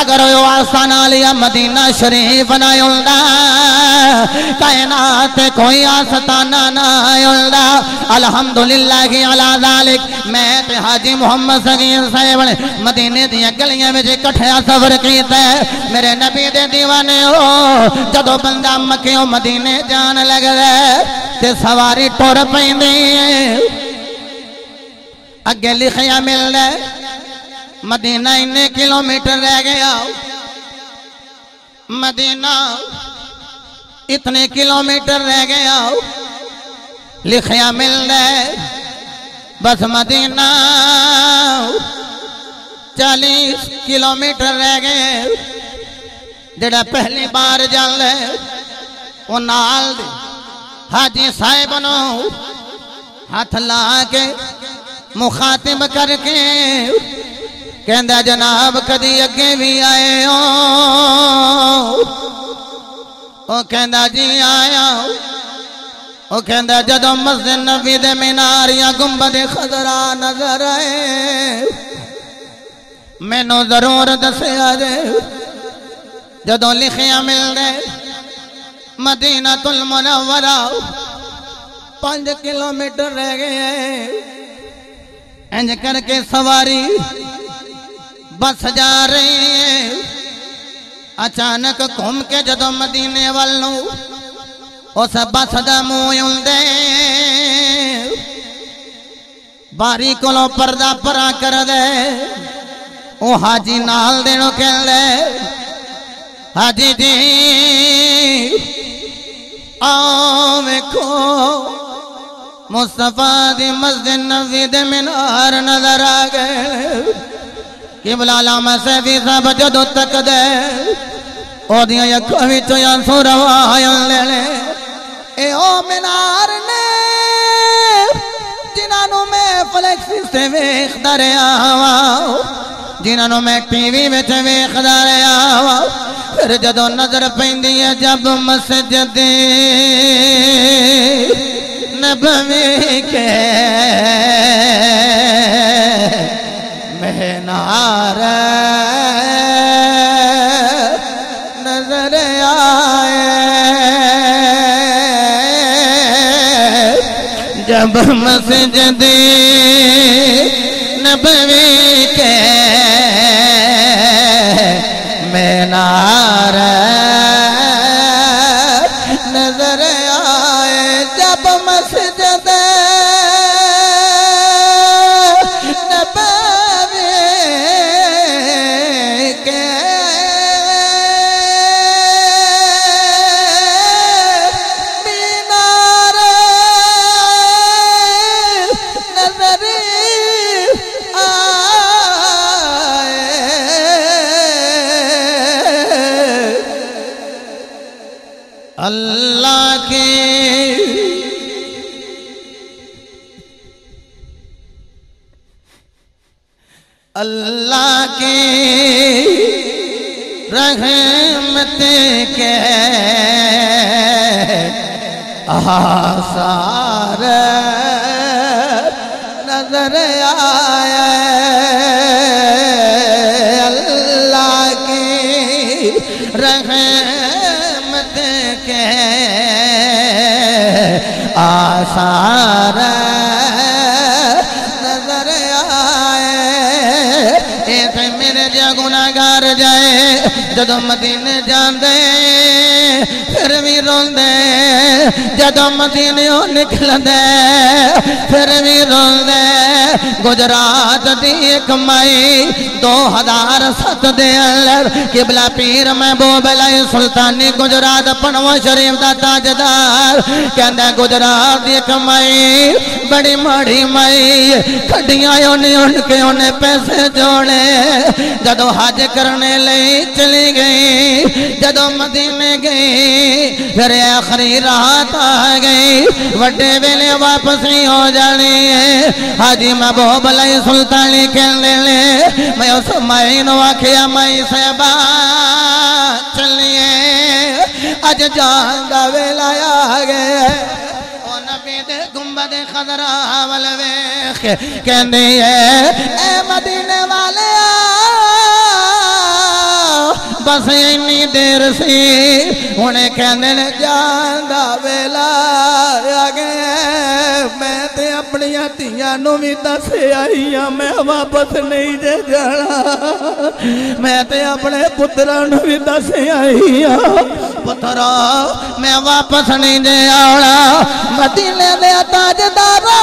A: اگر وہ آستان آلیا مدینہ شریف نہ یلدا کائنات کوئی آستانہ نہ یلدا الحمدللہ کی علا ذالک، میں تے حاجی محمد سگیر صاحب نے مدینے دیا گلیاں میں جے کٹھیا سفر کیتا ہے۔ میرے نبی دے دیوانے ہو جدو بندہ مکیوں مدینے جان لگ رہے تے سواری ٹور پیندی ہے۔ اگے لکھیا مل رہا مدینہ انے کلومیٹر رہ گیا۔ مدینہ اتنے کلومیٹر رہ گیا۔ لکھیا مل رہا بس مدینہ چالیس کلومیٹر رہ گئے۔ جڑا پہلی بار جل ہے وہ نال دے حاجی صاحب نو ہاتھ لا کے مخاطب کر کے کہندہ جناب، کدی اگے بھی آئے ہو؟ او کہندہ جی آیا ہو؟ او کہندہ جدو مسجد نبی دے مینار یا گنبد خضرا نظر آئے میں نو ضرور دسے آجے جدو لکھیا مل دے مدینہ المنورہ پانچ کلومیٹر رہ گئے انج کر کے سواری بس جا رہی ہے اچانک گھوم کے جدو مدینے والوں اس بس دا منہ دے باری کولو پردہ پرا کر دے او حاجی نال دینو کہن لے حاجی جی آؤ ویکھو مصطفیٰ دی مسجد نبی دے منار نظر آ گئے۔ قبلہ علامہ سیفی صاحب جدو تک دے۔ او دیاں یکھو وچوں یا سو روایاں لے لے۔ اے او منار نے جنہاں نو میں فلیکسی سے ویکھدا رہیا وا جنہاں نو میں ٹی وی وچ ویکھدا رہیا وا، پھر جدو نظر پیندی ہے، جب مسجد نبوی کے مہنار نظر آئے۔ جب مسجد نبوی کے مینار رحمت کے آثار نظر آئے اللہ کی رحمت کے آثار جدو مدینے جاندے پھر بھی رون دے جدو مدینے نکل دے پھر بھی رون دے گجرات دی ایک مائی دو ہزار ست دے اندر قبلہ پیر میں بو سلطانی گجرات پنو شریف دا تاجدار کہندہ گجرات دی ایک مائی بڑی ماڑی مائی کھڑیاں انہیں ان کے انہیں پیسے جوڑے۔ جدو حج کرنے لئی چلی گئی جدو مدینے گئی پھر آخری رات آ گئی۔ وڈے ویلے واپس نہیں ہو جانی ہے حاجی محبوب علیہ سلطانی کہنے لے، میں اس مائن واقعہ مائی صحبہ چلیے۔ اج جان دا ویلا آ گئے۔ او گنبد خضرا ول ویکھ۔ ہے اے مدینے والے بس اینی دیر سی ہنے کہندے نے جان ویلا آ گئے میں تے اپنی تیاں نو بھی دس آئی میں واپس نہیں جے جانا میں تے اپنے پتراں نو بھی دس آئی ہاں میں واپس نہیں جے آنا مدینے دے تاجدارا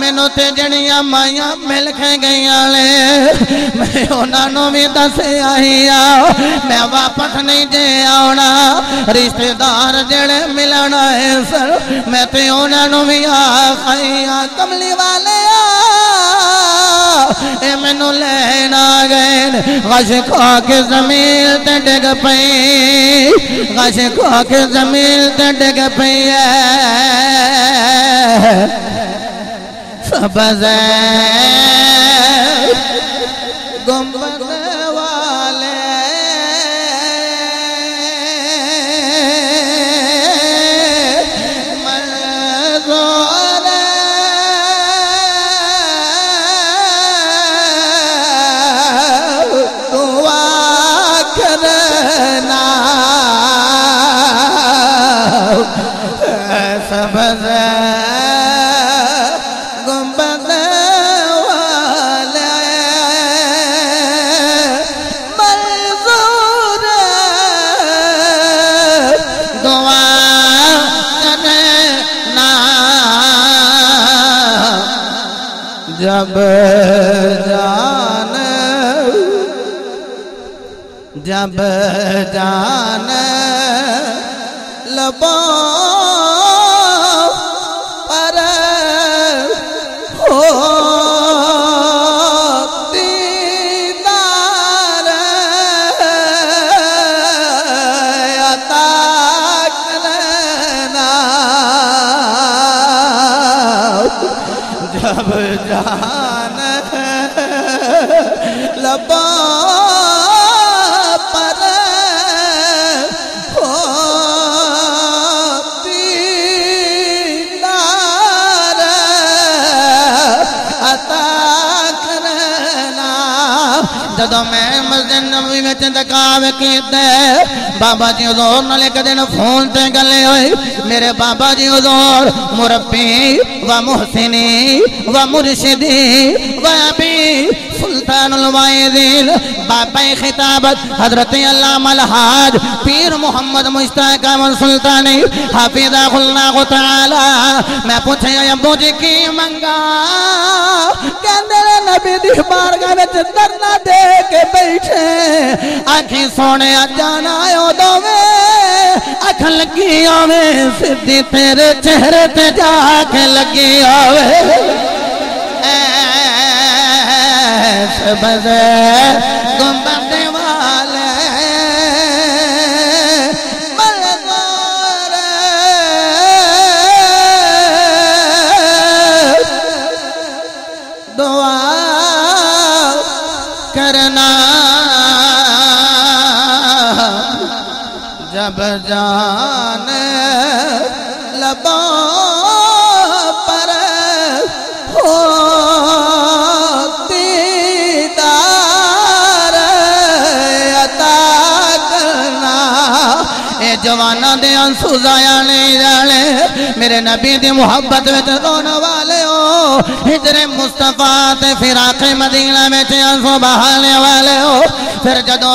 A: مینو تے جڑیاں مائیاں مل کے گئیاں لے میں انہاں نو بھی دس آئی آ میں واپس نہیں جے آنا رشتہ دار جڑے ملنا ہے سر میں تے انہاں نو بھی آخائی کملی والے آ اے مینو لینا گئے غش کھا کے زمین تے ڈگ پئی غش کھا کے زمین تے ڈگ پئی ہے سبز گنبد والے منظور دعا کرنا سبز جان جب جان لبوں پر ہو دیدار عطا کرنا جب جان جدو میں مسجد نبوی میں دکاوے کیتے بابا جی حضور نال ایک دن فون تے گلے ہوئی میرے بابا جی حضور مربی و محسنی و مرشدی و ابی سلطان الوائدین بابا خطابت حضرت علامہ الحاج پیر محمد مشتاق احمد سلطانی حافظہ اللہ تعالی میں پوچھے ابو جی کی منگا نبی دی بارگاہ وچ درنا دے کے بیٹھے۔ آنکھیں سونے جانا او دوے اکھ لگی آوے سدھی تیرے چہرے تے جا کے لگی آوے سبز گنبد جان لبوں پر ہو دیدار عطا کرنا۔ اے جوانا دے انسو ضائع نہیں جانے میرے نبی دی محبت وچ رون والے ہجر مصطفیٰ تے فراق مدینہ وچ انسو بہانے والے ہو۔ پھر جدو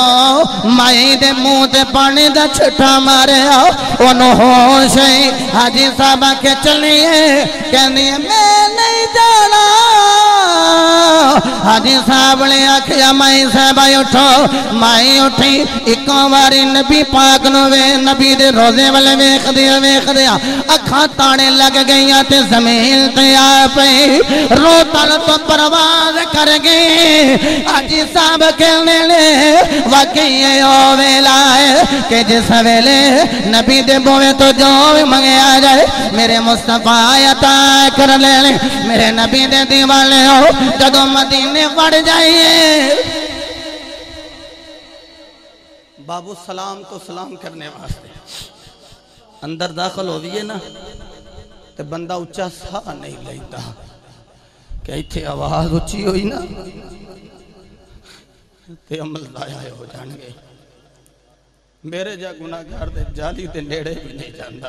A: مائی دے منہ تے پانی دا چھٹا مارے ہو انہوں ہوش حاجی صاحبہ کے چلیے کہنی ہے، میں نہیں جانا۔ حاجی صاحب نے آخیا مائی صاحب اٹھو مائی اٹھی ایک باری نبی پاک نو وے نبی دے روزے والے ویخ دیا ویخ دیا اکھاں تانے لگ گئیاں تے زمین تے آ پئی رو تل تو پرواز کر گئی حاجی صاحب کہنے لے واقعی او ویلا ہے کہ جس ویلے نبی دے بوے تو جو بھی منگے آ جائے میرے مصطفیٰ عطا کر لے لے میرے نبی دے دیوالے ہو جدو مدینے پڑ جائیے۔ بابو سلام تو سلام کرنے واسطے۔ اندر داخل ہو دیئے نا، تے بندہ اچھا سا نہیں لیتا۔ کہ ایتھے آواز اچھی ہوئی نا، تے عمل ضائع ہو جان گے۔ میرے جا گناہگار دے جالی دے نیڑے بھی نہیں جاندا۔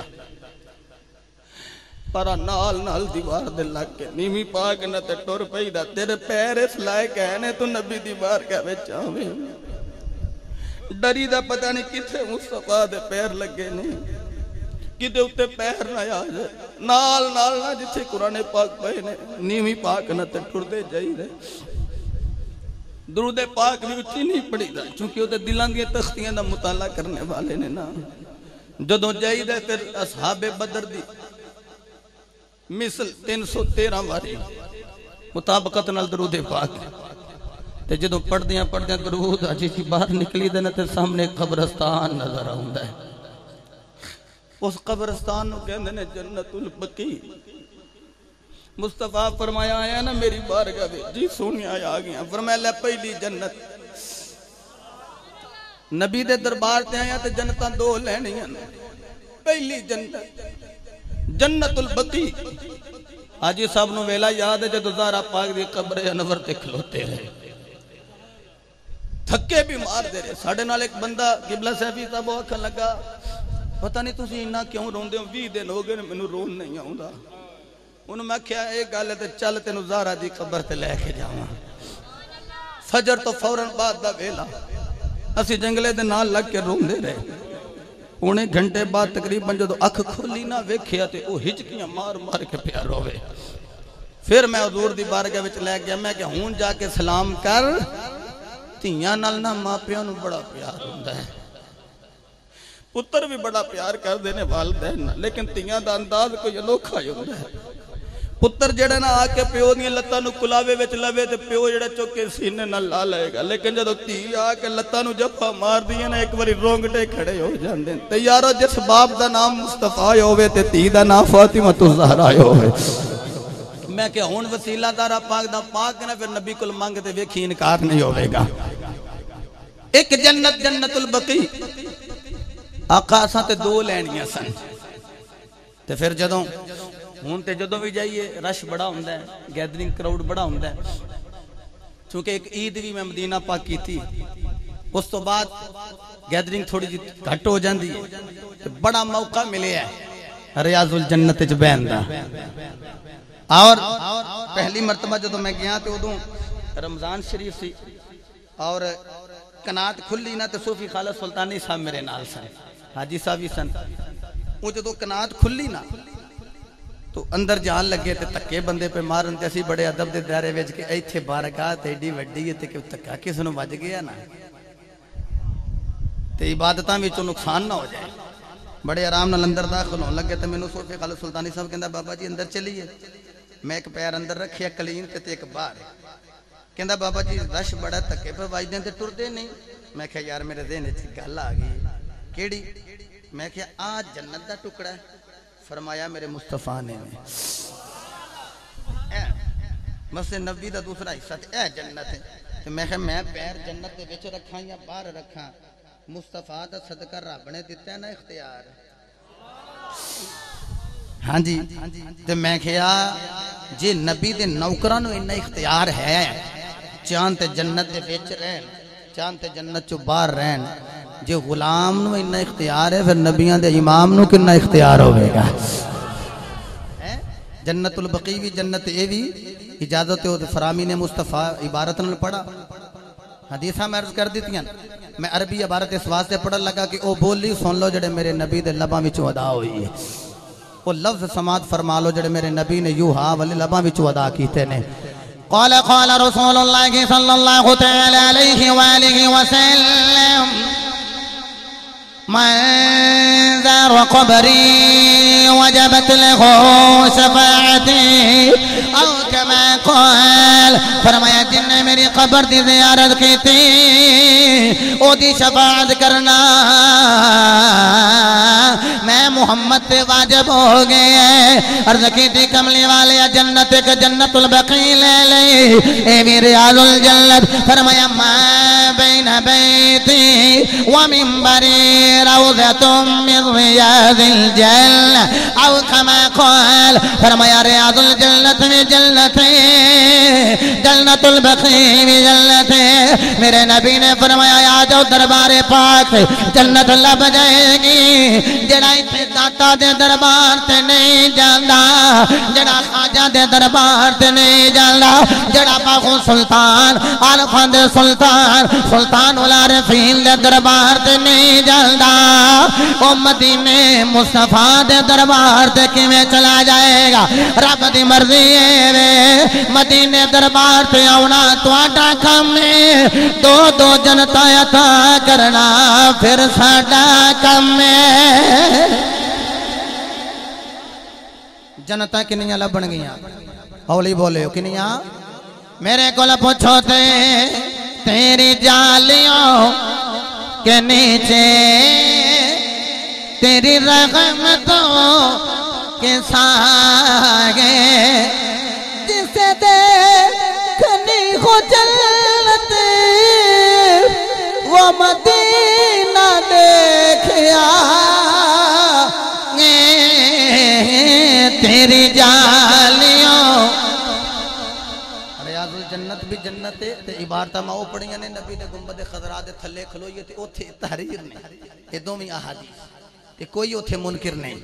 A: پرا نال نال دیوار دے لگ کے نیمی پاک نہ تے ٹر پئی دا تیرے پیر اس لائق ہے نے تو نبی دیوار کے وچ آویں ڈری دا پتہ نہیں کتھے مصطفیٰ دے پیر لگے نہیں کدے اتے پیر نہ آ جائے نال نال نہ جتھے قرآن پاک پہے نے نیمی پاک نہ تے ٹر دے جائی دے درود پاک بھی اچھی نہیں پڑی دا چونکہ وہ دلان دی تختیاں دا مطالعہ کرنے والے نے نا جدو جائی دے پھر اصحاب بدر دی مثل تین سو تیرہ واری مطابقت نال درود پاک تے جدو پڑھ دیاں پڑھ دیاں درود اجی سی باہر نکلی دے تے سامنے قبرستان نظر آؤں ہے۔ اس قبرستان نو کہندے نے جنت البقی مصطفیٰ فرمایا، آیا نا میری بارگاہ میں؟ جی سونی آیا آگیا فرمایا، لے پہلی جنت۔ نبی دے دربار تے آیا تے جنتاں دو لینیاں نے۔ پہلی جنت۔ جنت البقی آجی صاحب نو ویلا یاد ہے جدو زارا پاک دی قبر انور تے کھلوتے رہے۔ تھکے بھی مار دے رہے۔ ساڑھے نال ایک بندہ قبلہ صاحبی صاحب وہ آکھا لگا، پتہ نہیں تسی انہا کیوں رون دے ہوں وی دن ہو گئے میں رون نہیں آؤں دا انہوں میں کیا ایک گالے تے چل تے نزارہ دی قبر تے لے کے جاؤں فجر تو فوراں بعد دا ویلا۔ اسی جنگلے دے نال لگ کے رون دے رہے۔ انہیں گھنٹے بعد تقریباً جو اکھ کھولی نہ ویکھیا تے او ہجکیاں مار مار کے پیار ہوئے پھر میں حضور دی بارگاہ وچ لے گیا میں کہ ہون جا کے سلام کر تیاں نال نہ ماں پیوں نو بڑا پیار ہوندا ہے پتر بھی بڑا پیار کر دینے والدین لیکن تیاں دا انداز کوئی انوکھا ہی ہوندا ہے پتر جڑا نہ آ کے پیو دی لتاں نو کلاوے وچ لوے تے پیو جڑا چوک کے سینے نال لا لے گا لیکن جدوں تھی آ کے لتاں نو جفا مار دیے نا ایک واری رونگٹے کھڑے ہو جاندے تے یارو جس باپ دا نام مصطفی ہوے تے تھی دا نام فاطمہ تو الزہرا ہوے میں کہ ہن وسیلہ دارا پاک دا پاک نہ پھر نبی کول منگ تے ویکھی انکار نہیں ہوے گا ایک جنت جنت البقی آقا اساں تے دو لینیاں سن تے پھر جدوں ہون تے جدوں بھی جائیے، رش بڑا ہوندا ہے گیدرنگ کراؤڈ بڑا ہوندا ہے۔ چونکہ ایک عید بھی میں مدینہ پاک کی تھی اس تو بعد گیدرنگ تھوڑی جی گھٹ ہو جاندی ہے۔ بڑا موقع ملے ہے ریاض الجنت وچ بہن دا۔ اور پہلی مرتبہ جدوں میں گیا تے ادوں رمضان شریف سی اور کنات کھلی نہ تے صوفی خالد سلطانی صاحب میرے نال سن، حاجی صاحب ہی سن۔ وہ جدوں کنات کھلی نا تو اندر جان لگے تے تکے بندے پہ مارن تے اسی بڑے ادب دے دائرے وچ کہ ایتھے بارگاہ تے ایڈی وڈی ہے تے کہ تکا کس نو وج گیا نا تے عبادتاں وچوں نقصان نہ ہو جائے بڑے آرام نال اندر داخل ہون لگے تے مینوں صوفی خالد سلطانی صاحب کہندا بابا جی اندر چلیے میں ایک پیر اندر رکھیا کلین تے ایک باہر کہندا بابا جی رش بڑا تکے پہ وجدے تے ٹردے نہیں میں کہیا یار میرے ذہن وچ گل آ گئی کیڑی میں کہیا آ جنت دا ٹکڑا ہے فرمایا میرے مصطفیٰ نے۔ مسجد نبی دا دوسرا حصہ تے اے جنت ہے۔ تے میں کہ میں پیر جنت دے وچ رکھاں یا باہر رکھاں؟ مصطفیٰ دا صدقہ رب نے دتا ہے نا اختیار۔ ہاں جی۔ تے میں کہیا جی نبی دے نوکراں نو انہا اختیار ہے۔ چاند تے جنت دے وچ رہن، چاند تے جنت چو باہر رہن۔ جے غلام نو انہا اختیار ہے، پھر نبیان دے امام نو کنہ اختیار ہوئے گا؟ جنت البقی بھی جنت اے بھی اجازت ہو فرامی نے مصطفیٰ عبارت نل پڑھا۔ حدیثہ میں عرض کر دیتی ہیں میں عربی عبارت اس واسطے پڑھا لگا کہ او بولی سن لو جڑے میرے نبی دے لباں وچوں ادا ہوئی ہے۔ وہ لفظ سماعت فرما لو جڑے میرے نبی نے یو ہاں والے لباں وچوں ادا کیتے نے۔ قال قال رسول الله صلى الله تعالى عليه وآله وسلم من زار قبري وجبت له شفاعتي. أو كما قال، فرمایا، جن نے میری قبر دی زیارت کی تھی، او دی شفاعت کرنا۔ میں محمد پہ واجب ہو گئے عرض کی تھی، کملی والے، جنت ایک جنت البقی لے لے۔ اے میرے آل الجنت، فرمایا، ما بین بیتی ومنبری روضة من رياض الجنة أو كما قال، فرمایا، ریاض الجنت میں جنت جنت البقی میں جنت میرے نبی نے فرمایا آ جاؤ دربار پاک جنت لب جائے گی، جڑا اتنے داتا دے دربار تے نہیں جاندا، جڑا خواجہ دے دربار تے نہیں جاندا، جڑا باغو سلطان، عارفاں دے سلطان سلطان العارفین دے دربار تے نہیں جاندا۔ او مدینے مصطفیٰ دے دربار تے کیویں چلا جائے گا؟ رب دی مرضی ہے وے۔ مدینے دربار تے آونا تواڈا کم ہے دو دو جنتا عطا کرنا، پھر ساڈا کم ہے۔ جنتا کنیاں لبن گیاں۔ اولی بولے ہو کنیاں؟ میرے کو پوچھو تے، تیری جالیوں کے نیچے، تیری رحمتوں کے ساگے۔ جسے دیکھنی ہو جلت وہ مدینہ دیکھیا تیری جالیوں ریاض الجنت بھی جنت ہے، تے عبارتہ ماں پڑھیاں نے، نبی نے گنبد خضرا دے تھلے کھلوئیے، تے اوتھے تحریر نہیں یہ دومی احادیث۔ تے کوئی اوتھے منکر نہیں۔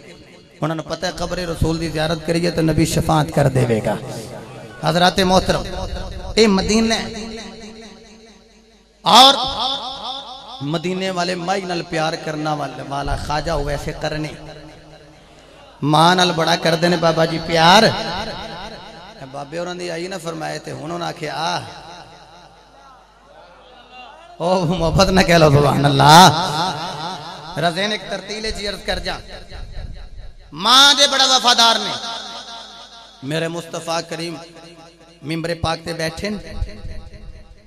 A: انہوں نے پتہ ہے قبر رسول دی زیارت کریے تو نبی شفاعت کر دے گا۔ حضرات محترم، اے مدینہ۔ اور مدینے والے مائی نال پیار کرنا والا خواجہ ہو ویسے کرنے۔ ماں نال بڑا کر دینے بابا جی پیار۔ بابے اور دی آئی نہ فرمائے تھے انہوں نے آکھے آہ او محبت نہ کہہ لو، سبحان اللہ۔ رضین، ایک ترتیلے چی عرض کر جا۔ ماں دے بڑا وفادار نے۔ میرے مصطفیٰ کریم ممبر پاک تے بیٹھیں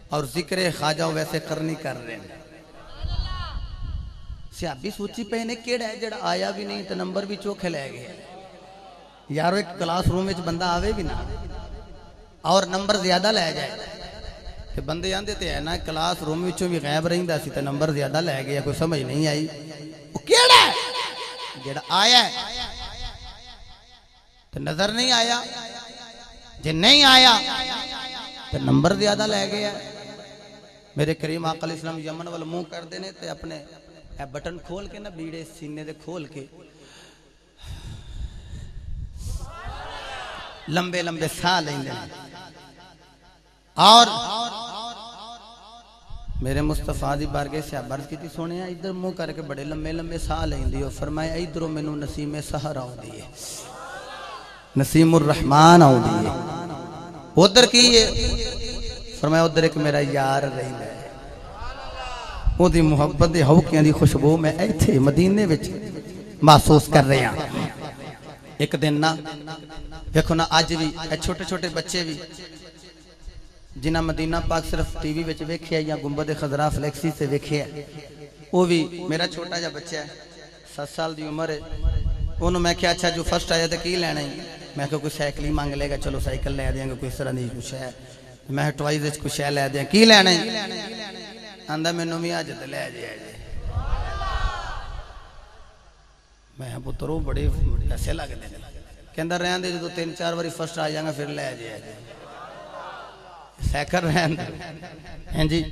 A: اور ذکر خواجہ ویسے کرنی کر رہے ہیں۔ سیابی سوچی پہنے کیڑا ہے جڑا آیا بھی نہیں تو نمبر بھی چوکھے لے گئے۔ یارو، ایک کلاس روم میں بندہ آوے بھی نہ اور نمبر زیادہ لے جائے۔ کہ بندے آندے تے ہے نا، کلاس روم میں بھی غیب رہی دا سی تے نمبر زیادہ لے گیا، کوئی سمجھ نہیں آئی۔ وہ کیڑا ہے؟ جڑا آیا ہے۔ تو نظر نہیں آیا۔ جے نہیں آیا، تو نمبر زیادہ لے گیا۔ میرے کریم آقا علیہ السلام یمن والا منہ کر دینے تے اپنے بٹن کھول کے نا بیڑے سینے دے کھول کے۔ لمبے لمبے سا لیں دے اور میرے مصطفیٰ دی بارگے سے عبرت کی تھی، سونے ہیں ادھر منہ کر کے بڑے لمبے لمبے سا لیں دیو فرمایا ادھروں میں نو نسیم سہر آؤں دیئے نسیم الرحمن آؤں دیئے ادھر کی یہ فرمایا ادھر ایک میرا یار رہی ہے وہ دی محبت دی ہوکیاں دی خوشبو میں ایتھے مدینے وچ محسوس کر رہے ہیں ایک دن نا دیکھو نا آج بھی اے چھوٹے چھوٹے بچے بھی جنہ مدینہ پاک صرف ٹی وی وچ ویکھیا یا گنبد خضرا فلیکسی سے ویکھیا وہ بھی میرا چھوٹا جا بچہ ہے سات سال دی عمر ہے انہوں میں کہا اچھا جو فرسٹ آیا تھا کی لینا ہے میں کہا کوئی سائیکل ہی مانگ لے گا، چلو سائیکل لے دیں گے، کوئی اس طرح نہیں کچھ ہے میں ٹوائز وچ کچھ ہے لے دیں۔ کی لینا ہے آندا مینوں بھی اج تے لے جی، جے جے جی۔ میں پترو، بڑے پیسے لگ دے کہندا رہن دے جو تین چار واری فرسٹ آ جاں گا، پھر لے جی، جے جے سیکر رہن دے۔ ہیں جی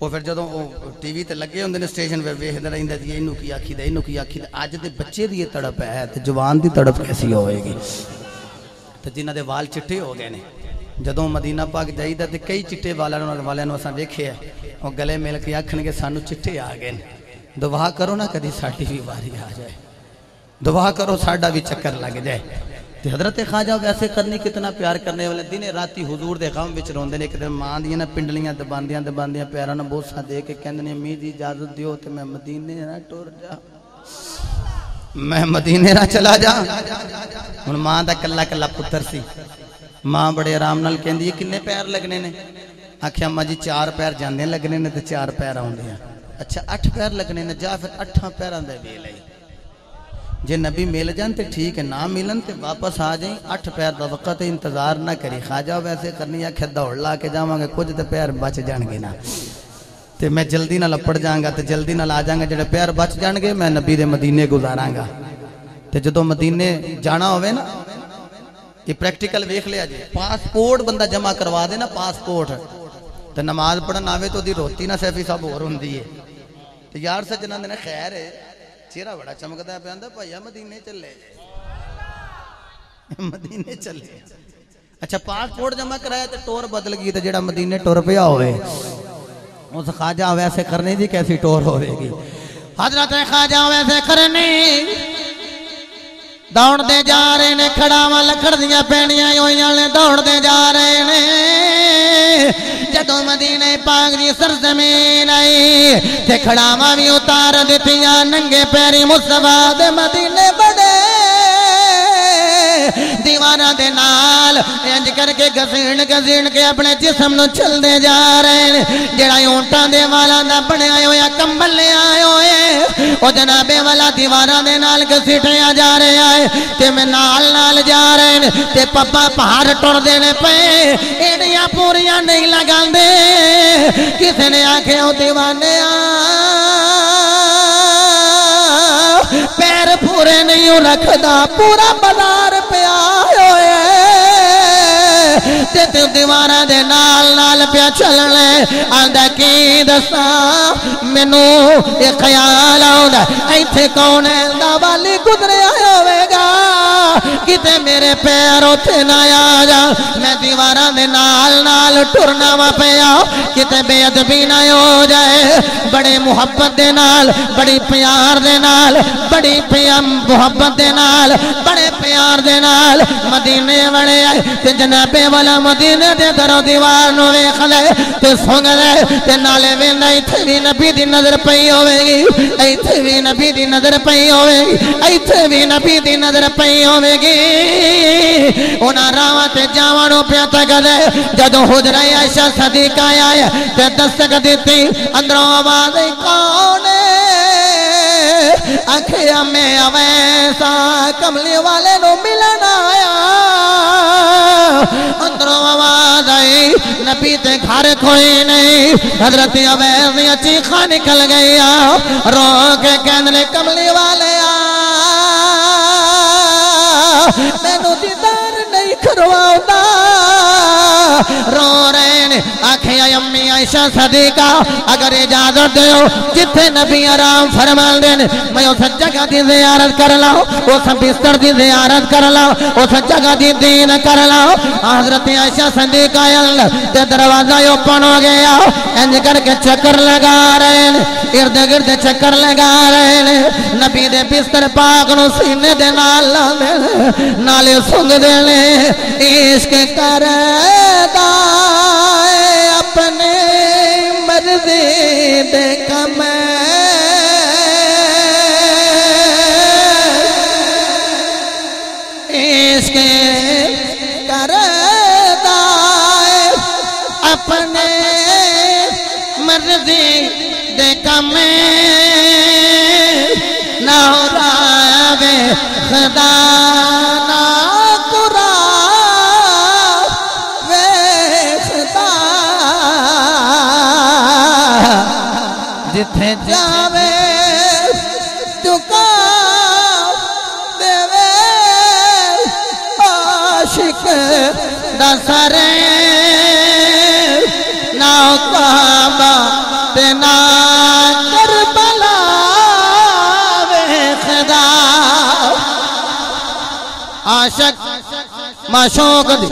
A: وہ پھر جدوں ٹی وی تے لگے ہوندے نے سٹیشن تے ویکھدا رہندا جی اینو کی آکھی دے اینو کی آکھی دے اج دے بچے دی تڑپ ہے، تے جوان دی تڑپ کیسی ہوئے گی؟ تے جنہاں دے وال چٹے ہو گئے نے جدوں مدینہ پاک جائیدا تے کئی چٹے والیاں نوں والیاں نوں اساں ویکھیا گلے مل کے آکھن گے سانو چٹے آ گئے نے دعا کرو نا کدی ساڈی بھی واری آ جائے دعا کرو ساڈا بھی چکر لگ جائے تے حضرت خواجہ ویسے کرنی کتنا پیار کرنے والے دن راتی حضور دے غم وچ روندے نے ایک دن ماں دیاں نا پنڈلیاں دباندیاں دباندیاں پیراں نال بوسا دے کے کہندے نے امی اجازت دیو تے میں مدینے نہ ٹر جا میں مدینے نہ چلا جا۔ ہن ماں دا کلا کلا پتر سی۔ ماں بڑے آرام نال کہندی ہے، کنے پیر لگنے نے؟ آکھیا اما جی چار پیر جاندے لگنے نے تے چار پیر آوندے ہیں۔ اچھا اٹھ پیر لگنے نے، جا پھر اٹھاں پیراں دے ویل آئی۔ جے نبی مل جان تے ٹھیک ہے، نہ ملن تے واپس آ جائیں، اٹھ پیر دا وقت انتظار نہ کری۔ خواجہ ویسے کرنی آکھے دوڑ لا کے جاواں گے، کچھ تے پیر بچ جان گے نا۔ تے میں جلدی نال اپڑ جاں گا تے جلدی نال آ جاں گا جڑے پیر بچ جان گے میں نبی دے مدینے گزاراں گا۔ تے جدوں مدینے جانا ہوے نا، یہ پریکٹیکل ویکھ لیا جی پاسپورٹ بندہ جمع کروا دے نا، پاسپورٹ۔ تے نماز پڑھن آوے تو دی روٹی نہ سیفی صاحب ہور ہوندی ہے۔ تے یار سجنا نے، خیر ہے، چہرہ بڑا چمکدا پیا آندا بھائیا مدینے چلے۔ مدینے چلے۔ اچھا پاسپورٹ جمع کرایا تے ٹور بدل گئی تے جڑا مدینے ٹر پیا ہوئے اس خواجہ ویسے کرنے دی کیسی ٹور ہوئے گی؟ حضرت خواجہ ویسے کرنے دوڑ دے جا رہے نے کھڑا کھڑاواں لکڑ دیاں پینیاں ہوئیاں نے دوڑ دے جا رہے نے۔ جدو مدینے پاک دی سرزمین آئی، تے کھڑاواں بھی اتار دتیاں، ننگے پیری مصطفیٰ دے مدینے بڑے۔ دیوانہ دے نال انج کر کے گسین گسین کے اپنے جسم نو چل دے جا رہے ہیں۔ جڑا اونٹاں دے والا دا بنے آئے ہویا، کمبل لے آئے ہوئے او جنابے والا دیوانہ دے نال گسیٹھیا جا رہے آئے تے میں نال نال جا رہے ہیں۔ تے پپا پہاڑ ٹر دینے پہ ایڈیاں پوریاں نہیں لگا دے کسی نے آنکھیں ہو دیوانے آ نہیں رکھدا، پورا بازار پیا ہوئے۔ تے تے دیوارہ دے نال نال پیا چلنے، آندا، کی دسا مینو یہ خیال آندا ایتھے کون ہے؟ دا والی گزرے آیا کتے میرے پیر اتھے نہ آ جا میں دیوارہ دے نال نال ٹرنا وا پیا کتے بے ادبی نہ ہو جائے بڑے محبت دے نال بڑی پیار دے نال بڑی پیام محبت دے نال بڑے پیار دے نال مدینے وڑے آئے تے جنابے والا مدینے دے درو دیوار نو ویکھ لے تے سنگ لے تے نالے ویندا ایتھے بھی نبی دی نظر پئی ہوے گی ایتھے بھی نبی دی نظر پئی ہوے گی ایتھے بھی نبی دی نظر پئی ہوے گی۔ انہاں راواں تے جاواں نو پیا تک حجرہ عائشہ صدیقہ آیا تے دستک دتی اندروں آواز آئی اکھیا میں اویسا، کملی والے نو ملن آیا۔ اندروں آواز آئی، نبی تے گھر کوئی نہیں۔ حضرت اویس دی چیخا نکل گئی۔ رو کے کہندنے کملی والے مینو دیدار نہیں کرواؤں رو رہے آنکھیں امی عائشہ صدیقہ، اگر اجازت دیو، جتھے نبی آرام فرمان دین، میں اس جگہ دی زیارت کر لاؤ اس بستر دی زیارت کر لاؤ اس جگہ دی دین کر لاؤ حضرت عائشہ صدیقہ اللہ تے دروازہ اوپن ہو گیا۔ انج کر کے چکر لگا رہے ہیں ارد گرد چکر لگا رہے ہیں۔ نبی دے بستر پاک نو سینے دے نال نالے سنگ دے لے عشق کر دائے دے کم۔ عشق کر دائے اپنے مرضی دے کم۔ نہ ہو راوے خدا۔ جتھے جاوے چکا دیوے، عاشق دسرے نہ کعبہ تے نہ کربلا ویخدا عاشق معشوق دی،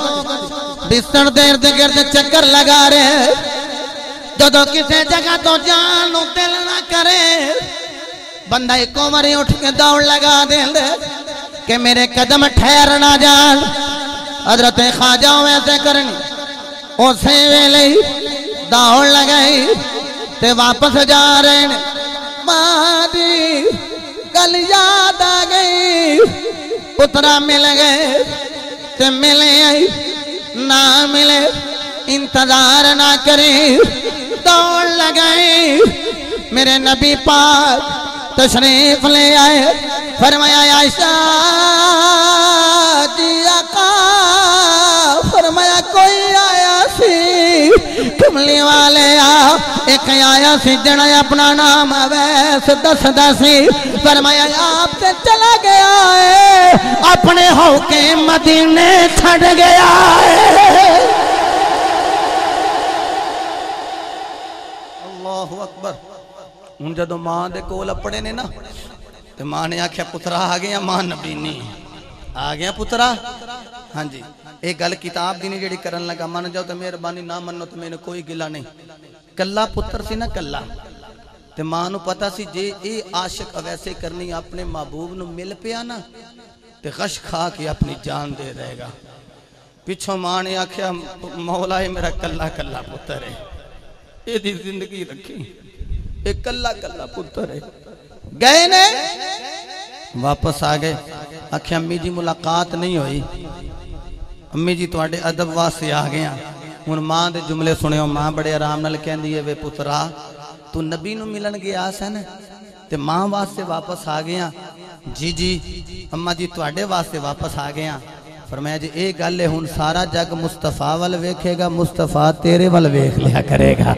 A: بستر دیر دے گرد چکر لگا رہے۔ ہیں جدو کسی جگہ تو جان نو دل نہ کرے، بندہ ایک عمر اٹھ کے دوڑ لگا دیں دے کہ میرے قدم ٹھہر نہ جان۔ حضرت خواجہ ویسے کرنی اسے ویلے دوڑ لگائی تے واپس جا رہے نے ماں دی گل یاد آ گئی، پترا مل گئے تے ملے آئی، نہ ملے، انتظار نہ کریں۔ دوڑ لگائی۔ میرے نبی پاک تشریف لے آئے۔ فرمایا عائشہ جی آقا، فرمایا، کوئی آیا سی؟ کملی والے آ، ایک آیا سی جنا اپنا نام ویس دس دسی فرمایا، آپ سے چلا گیا ہے۔ اپنے ہو کے مدینے چھڑ گیا ہے۔ اللہ اکبر ہوں جدو ماں دے کول اپنے نے نا تو ماں نے آکھیا پترا آ گیا ماں نبی نہیں آ گیا پترا ہاں جی ایک گل کتاب دی نہیں جڑی کرن لگا من جاؤ تو مہربانی نہ منو تو میرے کوئی گلا نہیں کلا پتر سی نا کلا تے ماں نو پتا سی جے اے عاشق ویسے کرنی اپنے محبوب نو مل پیا نا تے غش کھا کے اپنی جان دے رہے گا پچھوں ماں نے آکھیا مولا اے میرا کلا کلا پتر ہے اے دی زندگی رکھی۔ اے کلا کلا پتر ہے۔ گئے نے؟ واپس آ گئے۔ امی جی ملاقات نہیں ہوئی۔ امی جی تواڈے ادب واسطے آ گیا ہاں۔ ہن ماں دے جملے سنیو۔ ماں بڑے آرام نال کہندی ہے، وے پترا، تو نبی نو ملن گیا سن تے ماں واسطے واپس آ گیا ہاں۔ جی جی اما جی تواڈے واسطے واپس آ گیا فرمایا جی اے گل ہے، ہن سارا جگ مصطفیٰ ول ویکھے گا، مصطفیٰ تیرے ول ویکھ لیا کرے گا۔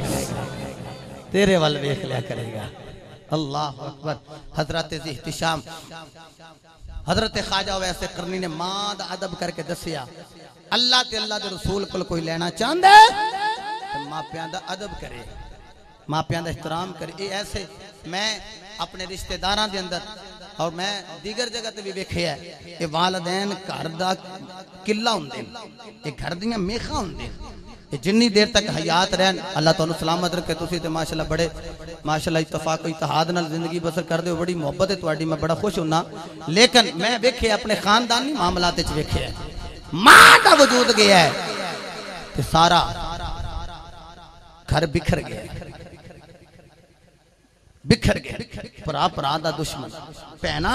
A: تیرے ول ویکھ لیا کرے گا۔ اللہ اکبر۔ حضرت احتشام۔ حضرت خواجہ ویسے کرنی نے ماں دا ادب کر کے دسیا، اللہ تے اللہ دے رسول کل کوئی لینا چاہندے تو ماں پیان دا ادب کرے۔ ماں پیان دا احترام کرے۔ اے ایسے میں اپنے رشتہ داراں دے اندر اور میں دیگر جگہ تے بھی ویکھیا ہے اے والدین گھر دا قلعہ ہوندے اے گھر دیاں میخاں ہوندے یہ جنی دیر تک حیات رہن، اللہ تعالیٰ سلامت رکھے، تسی تے ماشاءاللہ بڑے، ماشاءاللہ اتفاق و اتحاد نال زندگی بسر کر دے بڑی محبت ہے تواڈی میں بڑا خوش ہونا۔ لیکن میں ویکھے اپنے خاندانی معاملات وچ ویکھے ہے۔ ماں دا وجود گیا ہے، تے سارا گھر بکھر گیا ہے۔ بکھر گیا، پرا پرا دا دشمن۔ پہنا؟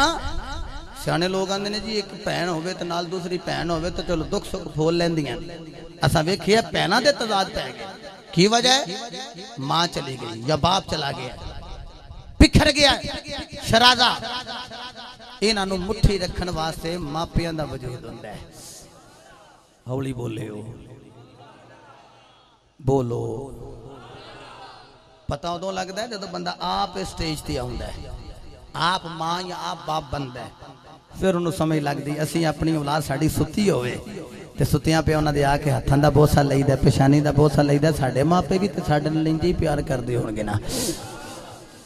A: سیانے لوگ آندے نے جی ایک پہن ہوئے تے نال دوسری پہن ہوئے تے چلو دکھ سکھ پھول لین لیندیاں۔ اساں ویکھیا پہنا دے تضاد پہ گئے۔ کی وجہ ہے؟ ماں چلی گئی یا باپ چلا گیا۔ بکھر گیا۔ شرازہ۔ انہاں نو مٹھی رکھن واسطے ماپیاں دا وجود ہوندا ہے۔ ہولی بولے ہو۔ بولو۔ پتہ ادو لگتا ہے جدو بندہ آپ اسٹیج تے آتا ہے۔ آپ ماں یا آپ باپ بنتا ہے۔ پھر انہوں سمجھ لگتی اسی اپنی اولاد ساری ستی ہوئے۔ تے ستیاں پہ انہوں نے آ کے ہاتھوں کا بوسا لئی دا پیشانی دا بوسا لئی دا ساڑے ماں پہ بھی تے ساڑے لنجی پیار کر دے ہونگے نا۔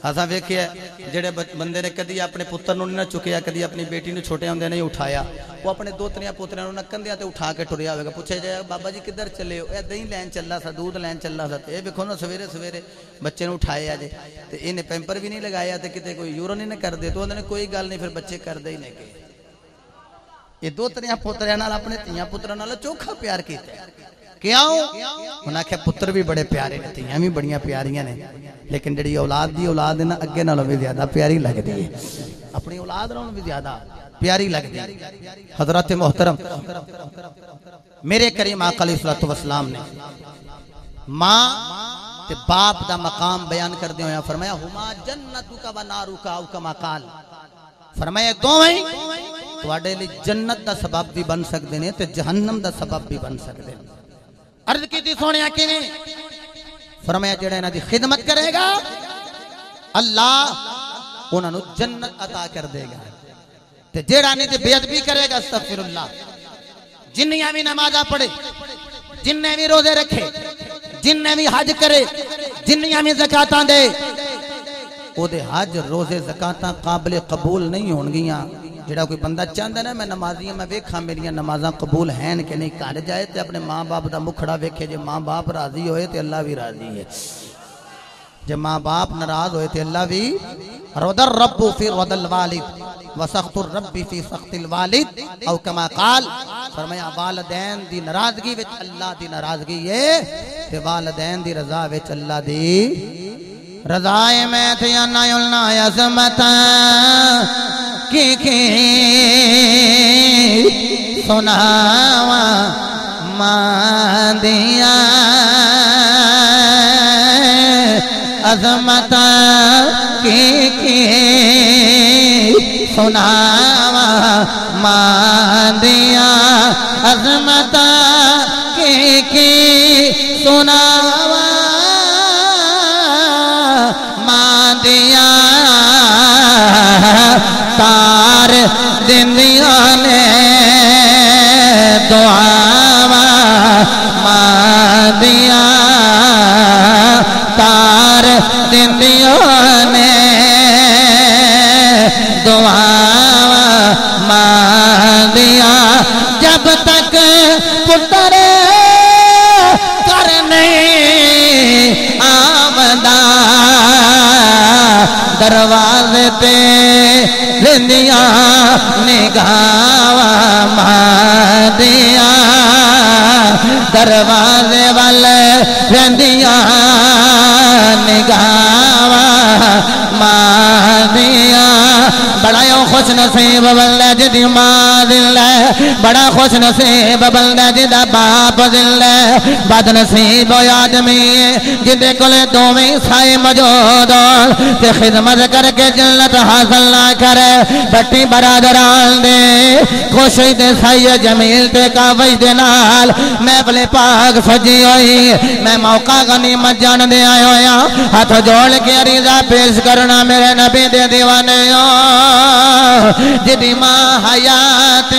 A: اساں ویکھیا جڑے بندے نے کدی اپنے پتر نوں نہ چکیا، کدی اپنی بیٹی نوں چھوٹے ہوندے نہیں اٹھایا، وہ اپنے دو تریاں پوتریاں نوں نہ کندھیاں تے اٹھا کے ٹریا ہوے گا، پوچھے جائے، بابا جی کدھر چلے ہو؟ اے دہی لین چلا سا، دودھ لین چلا سا۔ تے ویکھو نا، سویرے سویرے بچے نوں اٹھایا جے۔ تے اینے پیمپر بھی نہیں لگایا تے کتے کوئی یورو نہیں کر دے، تو انہوں کوئی گل نہیں، پھر بچے کر دے ہی نہیں کہ۔ یہ دو تریاں پوتریاں نال اپنے کیوں انہاں کہ پتر بھی بڑے پیارے نے، تیاں بھی بڑیاں پیاریاں نے۔ لیکن جڑی اولاد دی اولاد ہے نا، اگے نالوں بھی زیادہ پیاری لگدی ہے۔ اپنی اولاد نالوں بھی زیادہ پیاری لگدی ہے۔ حضرت محترم، میرے کریم آقا علیہ الصلوۃ والسلام نے ماں تے باپ دا مقام بیان کر دے ہویا فرمایا، ہما جنتک و نارک او کما قال۔ فرمایا دو دوویں تواڈے لئی جنت دا سبب بھی بن سکدے نے تے جہنم دا سبب بھی بن سکدے نے۔ عرض کی کیتی سونیا کیویں فرمایا جڑا انہاں دی خدمت کرے گا، اللہ انہاں نو جنت عطا کر دے گا۔ تے جڑا نہیں تے بے ادبی کرے گا استغفر اللہ جنیاں بھی نمازاں پڑھے جننے بھی روزے رکھے جننے بھی حج کرے، جنیاں بھی زکاتاں دے۔ او دے حج، روزے، زکاتاں قابل قبول نہیں ہون گیاں جڑا کوئی بندہ چاہتا نا، میں نمازیاں میں ویکھاں، میریاں نمازاں قبول ہیں کہ نہیں، گھر جائے تے اپنے ماں باپ دا مکھڑا ویکھے، جے ماں باپ راضی ہوئے تے اللہ بھی راضی ہے۔ جب ماں باپ ناراض ہوئے تھے اللہ بھی رودر رب فی رد الوالد وسخت الرب فی سخت الوالد او کما قال، فرمایا، والدین دی ناراضگی وچ اللہ دی ناراضگی ہے تے والدین دی رضا وچ اللہ دی رضائے میں تھے انا یلنا عظمت کی سناوا ماندیا عظمت کی کی سناوا ماندیا عظمت کی کی سناوا تار دنیا نے دعاوا ماندیا تار دنیا نے دعاوا ماندیا جب تک پتر کرنے آمدہ، دروازے تے رندیاں نگاوا مادیا دروازے والے رندیاں نگاوا مادیا بڑا خوش نصیب والے جدی ماں بڑا خوش نصیب بندہ جدا باپ دل بد نصیب ہو آدمی جدے کلے دوویں سائے موجود ہون تے خدمت کر کے جنت حاصل نہ کرے، بٹی برادران دے۔ خوشی دے سائے جمیل تے کاوش دے نال۔ میں بلے پاک سجی ہوئی میں موقع غنیمت جان دے آئے ہویا ہاں۔ ہاتھ جوڑ کے عریضہ پیش کرنا میرے نبی دے دیوانے ہاں۔ جدی ماں حیات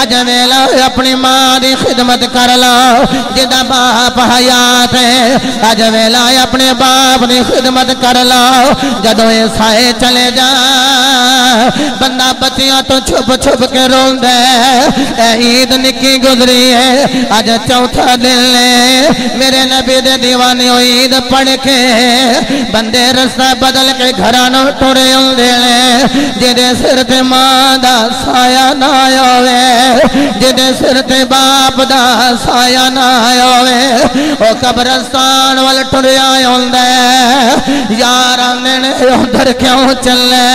A: اج ویلا اپنی ماں دی خدمت کر لو جدا باپ حیات ہے۔ اج ویلا اپنے باپ دی خدمت کر لو، جدو سائے چلے جا۔ بندہ بچیاں تو چھپ چھپ کے رول دے اے عید نکی گزری ہے، اج چوتھا دن لے میرے نبی دے دیوانے عید پڑھ کے بندے رستہ بدل کے گھرانوں ٹورے ہوں دے لے جدے سر تے ماں دا سایہ نہ ہوئے جدے سر تے باپ دا سایہ نہ ہوئے او قبرستان وال ٹریا ہوندے یار آنے ادھر کیوں چلے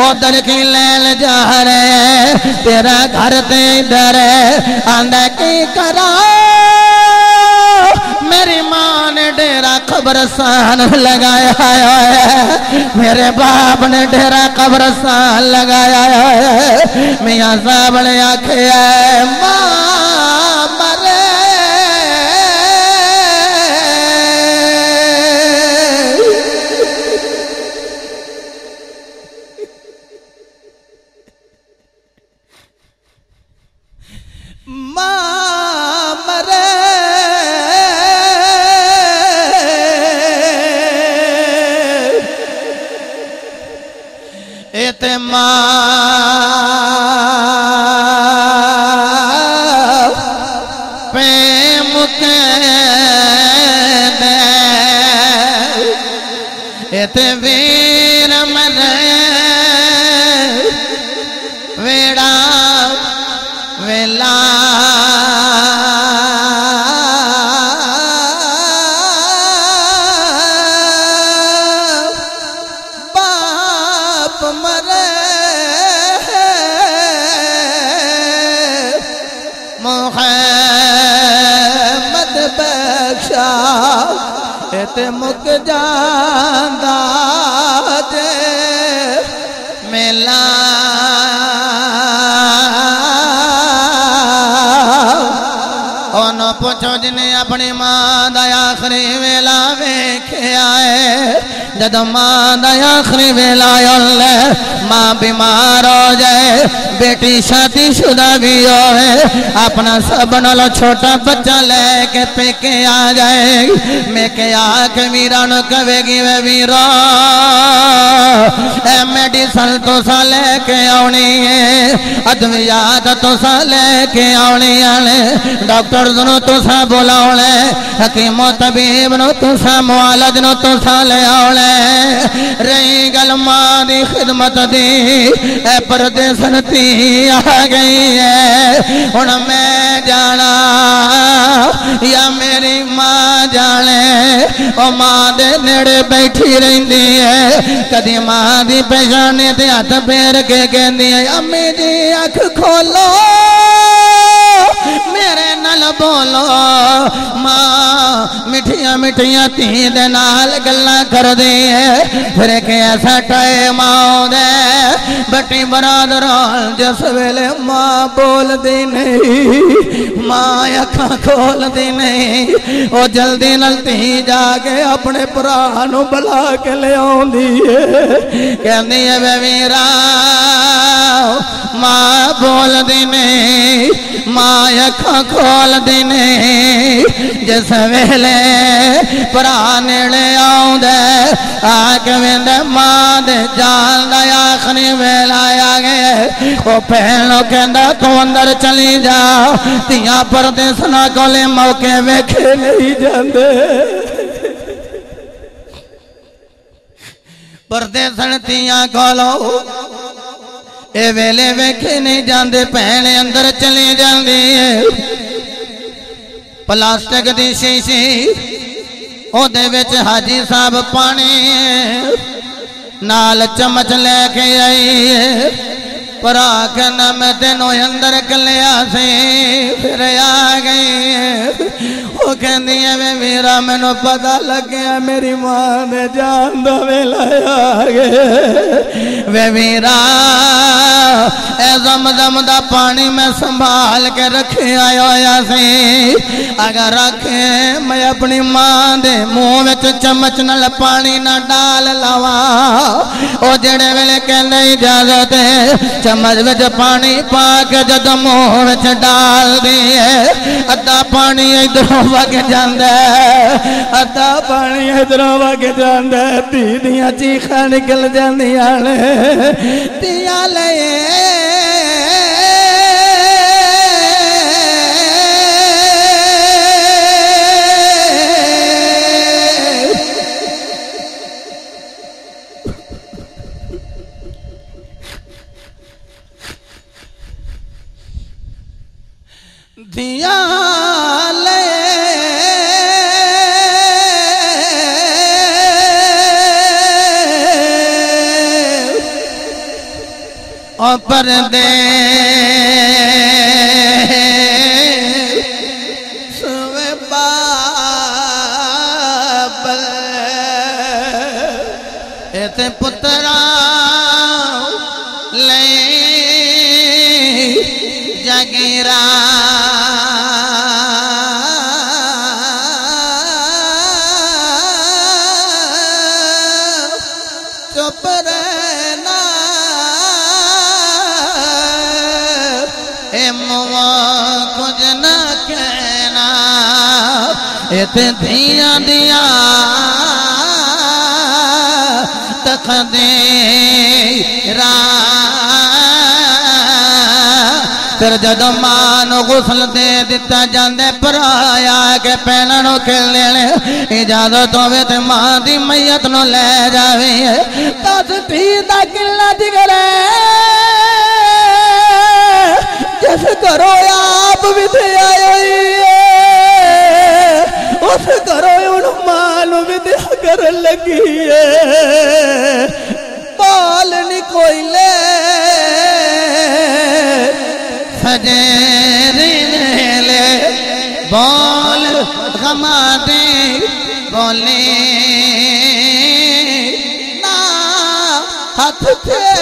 A: ادھر کی لیل جا رہے تیرا گھر تے ادھر آندہ کی کرا میری ماں نے ڈیرا قبرستان لگایا ہے میرے باپ نے ڈیرا قبرستان لگایا ہے میاں صاحب نے آکھے ہے ماں مرے ماں ایت ویر مرے ویڑا ویلا باپ مرے محمد بخشا ات مک پوچھو جنہیں اپنی ماں دا آخری ویلا ویکھیا ہے۔ جدو ماں دا آخری ویلا لے ماں بیمار ہو جائے، بیٹی شادی شدہ بھی ہوئے۔ اپنا سب نلو چھوٹا بچہ لے کے پیکے آ جائے۔ میں کے آ کے ویرانو گی وے ویرا اے میڈیسن تو سا لے کے آنی ہے، ادویات تو سا لے کے آنی آنے ڈاکٹر دنو تو سا بولا ہونے حکیم و طبیب نو تو سا معالج نو تو سا لے آنے رہی گل ماں دی خدمت دی اے پردے سنتی آ گئی ہے ان میں جانا یا میری ماں جانے او ماں دے نیڑے بیٹھی رہندی ہے کدی ماں دی پیشانی تے ہاتھ پیر کے کہندی ہے امی جی اکھ کھولو میرے نال بولو۔ ماں مٹھیاں مٹھیاں تھی دے نال گلاں کر دی ہے پھر کہ ایسا ٹائم آؤ دے بٹی برادران جس ویلے ماں بول دی نہیں، ماں اکھاں کھول دی نہیں۔ او جلدی نلتی جا کے اپنے پرانو بلا کے لے آن دی ہے ہے، بے میرا ماں بول دی نہیں، ماں اکھاں کھول دی نہیں جس ویلے پرانے آؤں دے آکھ ویندے ماں دے جان دا آخری ویلا آ گئے۔ او پہنو کہندہ تو اندر چلی جا، تیاں پردے سنا کولے موقع ویکھے نہیں جاندے۔ پردے سنتیاں کولو اے ویلے ویکھے نہیں جاندے پہنے اندر چلی جاندی ہے پلاسٹک دی شیشی او دے وچ حاجی صاحب پانی نال چمچ لے کے آئی ہے پر آکھنا میں تینوں اندر کلیا سی پھر آ گئی ہے وہ کہندی ہے میں میرا میں نو پتا لگیا میری ماں نے جان دو ویلا آ گئے وے میرا اے زمزم دا پانی میں سنبھال کے رکھے آیا ہویا سی اگر رکھے میں اپنی ماں دے منہ وچ چمچ نال پانی نہ ڈال لوا او جڑے ویلے کہندے اجازت ہے چمچ وچ پانی پا کے جد منہ وچ ڈال دیے ادھا پانی ادھروں وگ جاندا ہے ادھا پانی ادھروں وگ جاندا ہے تی چیخاں نکل جاندیاں نے تیاں لے اور ایتے دھیاں دیا تخ دے پھر جد ماں نو غسل دے دیتا جاندے پر آیا کہ پہنا نو کھل اجازت ہوئے تے ماں دی میت نو لے جاوے تاس ٹھی دا کلنا جگرے جس کرو آپ لگی بال کوئی لے سجیری لے بول غما دے بولے نا ہاتھ تیرے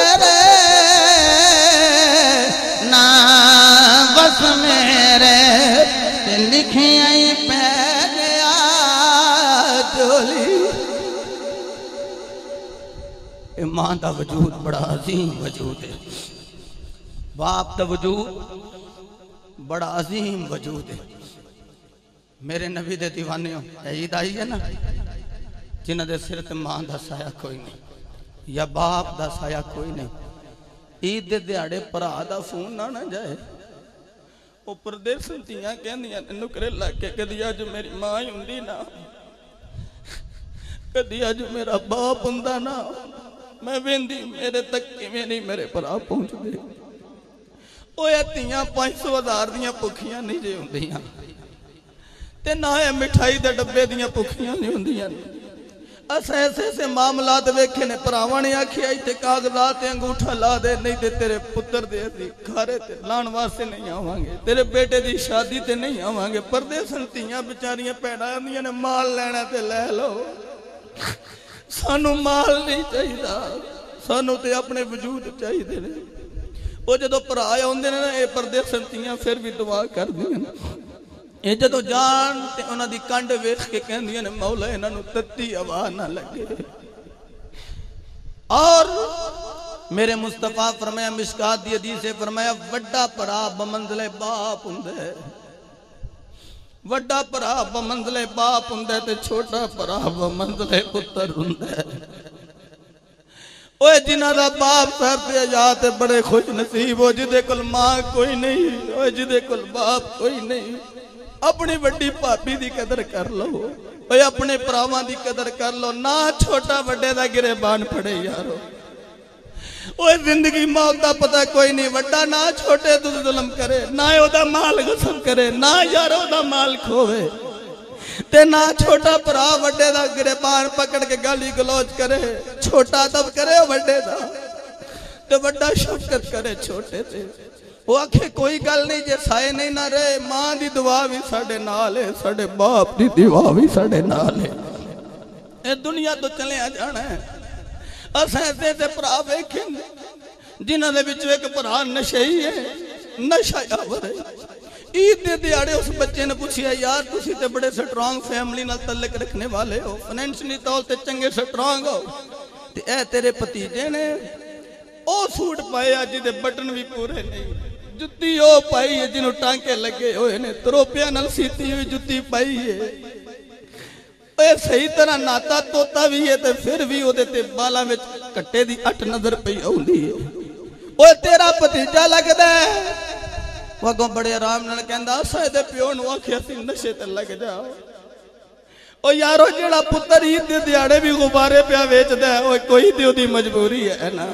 A: ماں دا وجود بڑا عظیم وجود ہے باپ دا وجود بڑا عظیم وجود ہے میرے نبی دے دیوانے ہو عید آئی ہے نا جنہ دے سر تے ماں دا سایہ کوئی نہیں یا باپ دا سایہ کوئی نہیں عید دے دیاڑے پرا دا فون نہ نہ جائے ਉਹ ਪਰਦੇਸੀਆਂ ਕਹਿੰਦੀਆਂ ਨੇ ਨੁਕਰੇ ਲਾ ਕੇ ਕਦੀ ਅੱਜ ਮੇਰੀ ਮਾਂ ਹੀ ਹੁੰਦੀ ਨਾ ਕਦੀ ਅੱਜ ਮੇਰਾ ਬਾਪ ਹੁੰਦਾ ਨਾ ਮੈਂ ਵੇਂਦੀ, ਮੇਰੇ ਤੱਕ ਕਿਵੇਂ ਨਹੀਂ, ਮੇਰੇ ਭਰਾ ਪਹੁੰਚਦੇ। ਓਏ ਧੀਆਂ 500 ਦੀਆਂ ਭੁੱਖੀਆਂ ਨਹੀਂ ਜੇ ਹੁੰਦੀਆਂ। ਤੇ ਨਾ ਇਹ ਮਿਠਾਈ ਦੇ ਡੱਬੇ ਦੀਆਂ ਭੁੱਖੀਆਂ ਨਹੀਂ ਹੁੰਦੀਆਂ। ਅਸ ਐਸੇ ਐਸੇ ਮਾਮਲਾਤ ਵੇਖੇ ਨੇ, ਭਰਾਵਾਂ ਨੇ ਆਖਿਆ, ਇੱਥੇ ਕਾਗਜ਼ਾਤ ਤੇ ਅੰਗੂਠਾ ਲਾ ਦੇ, ਨਹੀਂ ਤੇ ਤੇਰੇ ਪੁੱਤਰ ਦੇ ਅਸੀਂ ਖਾਰੇ ਤੇ ਲਾਣ ਵਾਸਤੇ ਨਹੀਂ ਆਵਾਂਗੇ। ਤੇਰੇ ਬੇਟੇ ਦੀ ਸ਼ਾਦੀ ਤੇ ਨਹੀਂ ਆਵਾਂਗੇ। ਪਰਦੇਸਨ ਧੀਆਂ ਵਿਚਾਰੀਆਂ ਭੈਣਾਂ ਆਂਦੀਆਂ ਨੇ, ਮਾਲ ਲੈਣਾ ਤੇ ਲੈ ਲਓ। سانو مال نہیں چاہیے سانو تے اپنے وجود چاہیے نے۔ وہ جدو پرا آدھے نا یہ پردے سنتیاں پھر بھی دعا کر دیا یہ جدو جان تے انہاں دی کنڈ ویخ کے کہندیاں نے، مولا انہاں نو تتی ہوا نہ لگے۔ اور میرے مصطفیٰ فرمایا، مشکات دی حدیث فرمایا، وڈا پرا بمنزل باپ ہوندے ਵੱਡਾ ਭਰਾ ਬਮੰਜ਼ਲੇ ਬਾਪ ਹੁੰਦਾ ਹੈ ਤੇ ਛੋਟਾ ਭਰਾ ਬਮੰਜ਼ਲੇ ਪੁੱਤਰ ਹੁੰਦਾ। ਹੈ ਓਏ ਜਿਨ੍ਹਾਂ ਦਾ ਬਾਪ ਸਰ ਤੇ ਆਜ਼ਾਦ ਤੇ ਬੜੇ ਖੁਸ਼ ਨਸੀਬ ਹੋ ਜਿਹਦੇ ਕੋਲ ਮਾਂ ਕੋਈ ਨਹੀਂ, ਓਏ ਜਿਹਦੇ ਕੋਲ ਬਾਪ ਕੋਈ ਨਹੀਂ, ਆਪਣੀ ਵੱਡੀ ਭਾਬੀ ਦੀ ਕਦਰ ਕਰ ਲਓ। ਓਏ ਆਪਣੇ ਭਰਾਵਾਂ ਦੀ ਕਦਰ ਕਰ ਲਓ। ਨਾ ਛੋਟਾ ਵੱਡੇ ਦਾ ਗਿਰੇਬਾਨ ਫੜੇ ਯਾਰੋ। اوے زندگی موت دا پتہ کوئی نہیں وڈا نہ چھوٹے تو ظلم کرے نہ او دا مال غصب کرے نہ یار او دا مال کھوے تے نہ چھوٹا پرا وڈے دا گریبان پکڑ کے گالی گلوچ کرے چھوٹا دب کرے وڈے دا تے وڈا شفقت کرے چھوٹے تے وہ آکھے کوئی گل نہیں جے سائے نہیں نہ رہے ماں دی دعا بھی ساڑے نال ہے ساڑے باپ دی دعا بھی ساڑے نال ہے اے دنیا تو چلے آ جانا ہے اسیں تے تے پرا ویکھیں جنہاں دے ایک پرا نشئی ہے، نشہ آور ہے۔ عید دے دیاڑے اس بچے نے پوچھیا، یار تسی تے بڑے سٹرانگ فیملی نال تعلق رکھنے والے ہو فائنینشلی طور تے چنگے سٹرانگ ہو۔ اے تیرے پتیجے نے او سوٹ پائے اج دے بٹن بھی پورے نہیں۔ جُتی او پائی ہے جنوں ٹانکے لگے ہوئے نے تروپیا نال سیتی ہوئی جُتی پائی ہے۔ ਇਹ ਸਹੀ ਤਰ੍ਹਾਂ ਨਾਤਾ ਤੋਤਾ ਵੀ ਹੈ ਤੇ ਫਿਰ ਵੀ ਉਹਦੇ ਤੇ ਬਾਲਾਂ ਵਿੱਚ ਕੱਟੇ ਦੀ ਅੱਠ ਨਜ਼ਰ ਪਈ ਆਉਂਦੀ ਹੈ ਓਏ ਤੇਰਾ ਭਤੀਜਾ ਲੱਗਦਾ ਹੈ ਬੜੇ ਆਰਾਮ ਨਾਲ ਕਹਿੰਦਾ ਅਸਾਂ ਪਿਓ ਨੂੰ ਆਖਿਆ ਸੀ ਨਸ਼ੇ ਤੇ ਲੱਗ ਜਾ। ਓ ਯਾਰੋ ਜਿਹੜਾ ਪੁੱਤਰ ਈਦ ਦੇ ਦਿਹਾੜੇ ਵੀ ਗੁਬਾਰੇ ਪਿਆ ਵੇਚਦਾ ਹੈ, ਓਏ ਕੋਈ ਤੇ ਉਹਦੀ ਮਜਬੂਰੀ ਹੈ ਨਾ।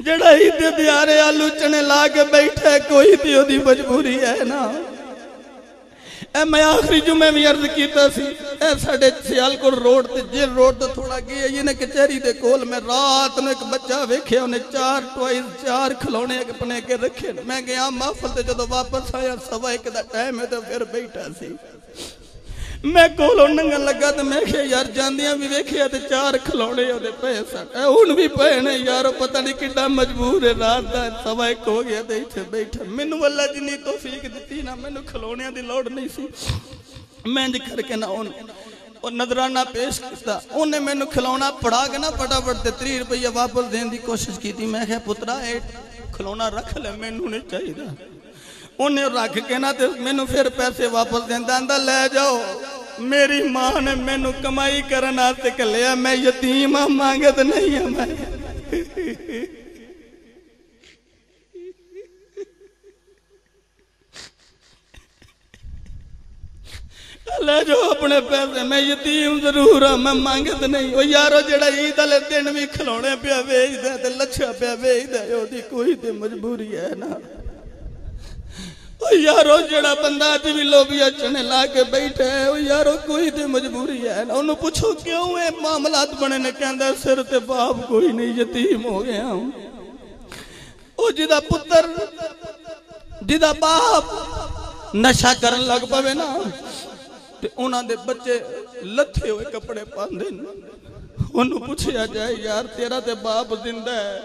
A: ਜਿਹੜਾ ਈਦ ਦੇ ਦਿਹਾੜੇ ਆਲੂ ਚਣੇ ਲਾ ਕੇ ਬੈਠਾ ਕੋਈ ਤੇ ਉਹਦੀ ਮਜਬੂਰੀ ਹੈ ਨਾ। اے میں آخری جمعے بھی عرض کیتا سی، اے ساڑے سیالکوٹ روڈ تے جل روڈ تے تھوڑا گیا، یہ نے کچہری دے کول میں رات نے ایک بچہ ویکھیا، انہیں چار ٹوائز، چار کھلونے اپنے کے رکھے۔ میں گیا محفل تے جدو واپس آیا، سوا ایک دا ٹائم ہے تو پھر بیٹھا سی۔ ਮੈਂ ਕੋਲੋਂ ਨੰਗਣ ਲੱਗਾ ਤੇ ਮੈਂ ਕਿਹਾ, ਯਾਰ ਜਾਂਦਿਆਂ ਵੀ ਵੇਖਿਆ ਤੇ ਚਾਰ ਖਲੋਣੇ ਉਹਦੇ ਪਏ ਸਨ। ਹੁਣ ਵੀ ਪਏ ਨੇ ਯਾਰ ਪਤਾ ਨਹੀਂ ਕਿੱਡਾ ਮਜਬੂਰ ਹੈ, ਰਾਤ ਦਾ ਸਵਾ ਇੱਕ ਹੋ ਗਿਆ ਤੇ ਇੱਥੇ ਬੈਠਾ। ਮੈਨੂੰ ਅੱਲਾ ਜਿੰਨੀ ਤੋਫੀਕ ਦਿੱਤੀ ਨਾ, ਮੈਨੂੰ ਖਿਲੌਣਿਆਂ ਦੀ ਲੋੜ ਨਹੀਂ ਸੀ। ਮੈਂ ਇੰਜ ਕਰਕੇ ਨਾ ਉਹਨ ਉਹ ਨਜ਼ਰਾਨਾ ਪੇਸ਼ ਕੀਤਾ। ਉਹਨੇ ਮੈਨੂੰ ਖਿਲੌਣਾ ਪੜਾ ਕੇ ਨਾ ਫਟਾਫਟ ਤੇ 30 ਰੁਪਏ ਵਾਪਸ ਦੇਣ ਦੀ ਕੋਸ਼ਿਸ਼ ਕੀਤੀ। ਮੈਂ ਕਿਹਾ, ਪੁੱਤਰਾ, ਇਹ ਖਿਲੌਣਾ ਰੱਖ ਲੈ, ਮੈਨੂੰ ਨਹੀਂ ਚਾਹੀਦਾ। ਉਹਨੇ ਰੱਖ ਕੇ ਨਾ ਤੇ ਮੈਨੂੰ ਫਿਰ ਪੈਸੇ ਵਾਪਸ ਦਿੰਦਾ, ਆਂਦਾ, ਲੈ ਜਾਓ। میری ماں نے مینو کمائی کرنا تے کلیا میں یتیم ہاں مانگت نہیں ہاں میں۔ اللہ جو اپنے پیسے، میں یتیم ضرور ہوں میں مانگت نہیں۔ او یارو، جڑا عید والے دن بھی کھلونے پیا ویچدا تے لچھا پیا ویچدا او دی کوئی تے مجبوری ہے نا ਉਹ ਯਾਰੋ, ਜਿਹੜਾ ਬੰਦਾ ਅੱਜ ਵੀ ਲੋਬੀਆ ਚਣੇ ਲਾ ਕੇ ਬੈਠਾ ਹੈ ਉਹ ਯਾਰੋ, ਕੋਈ ਤੇ ਮਜਬੂਰੀ ਹੈ ਨਾ। ਉਹਨੂੰ ਪੁੱਛੋ ਕਿਉਂ ਇਹ ਮਾਮਲਾਤ ਬਣੇ ਨੇ, ਕਹਿੰਦਾ ਸਿਰ ਤੇ ਬਾਪ ਕੋਈ ਨਹੀਂ, ਯਤੀਮ ਹੋ ਗਿਆ ਉਹ ਜਿਹਦਾ ਪੁੱਤਰ, ਜਿਹਦਾ ਬਾਪ ਨਸ਼ਾ ਕਰਨ ਲੱਗ ਪਵੇ ਨਾ, ਤੇ ਉਹਨਾਂ ਦੇ ਬੱਚੇ ਲੱਥੇ ਹੋਏ ਕੱਪੜੇ ਪਾਉਂਦੇ ਨੇ। ਉਹਨੂੰ ਪੁੱਛਿਆ ਜਾਏ, ਯਾਰ, ਤੇਰਾ ਤੇ ਬਾਪ ਜ਼ਿੰਦਾ ਹੈ।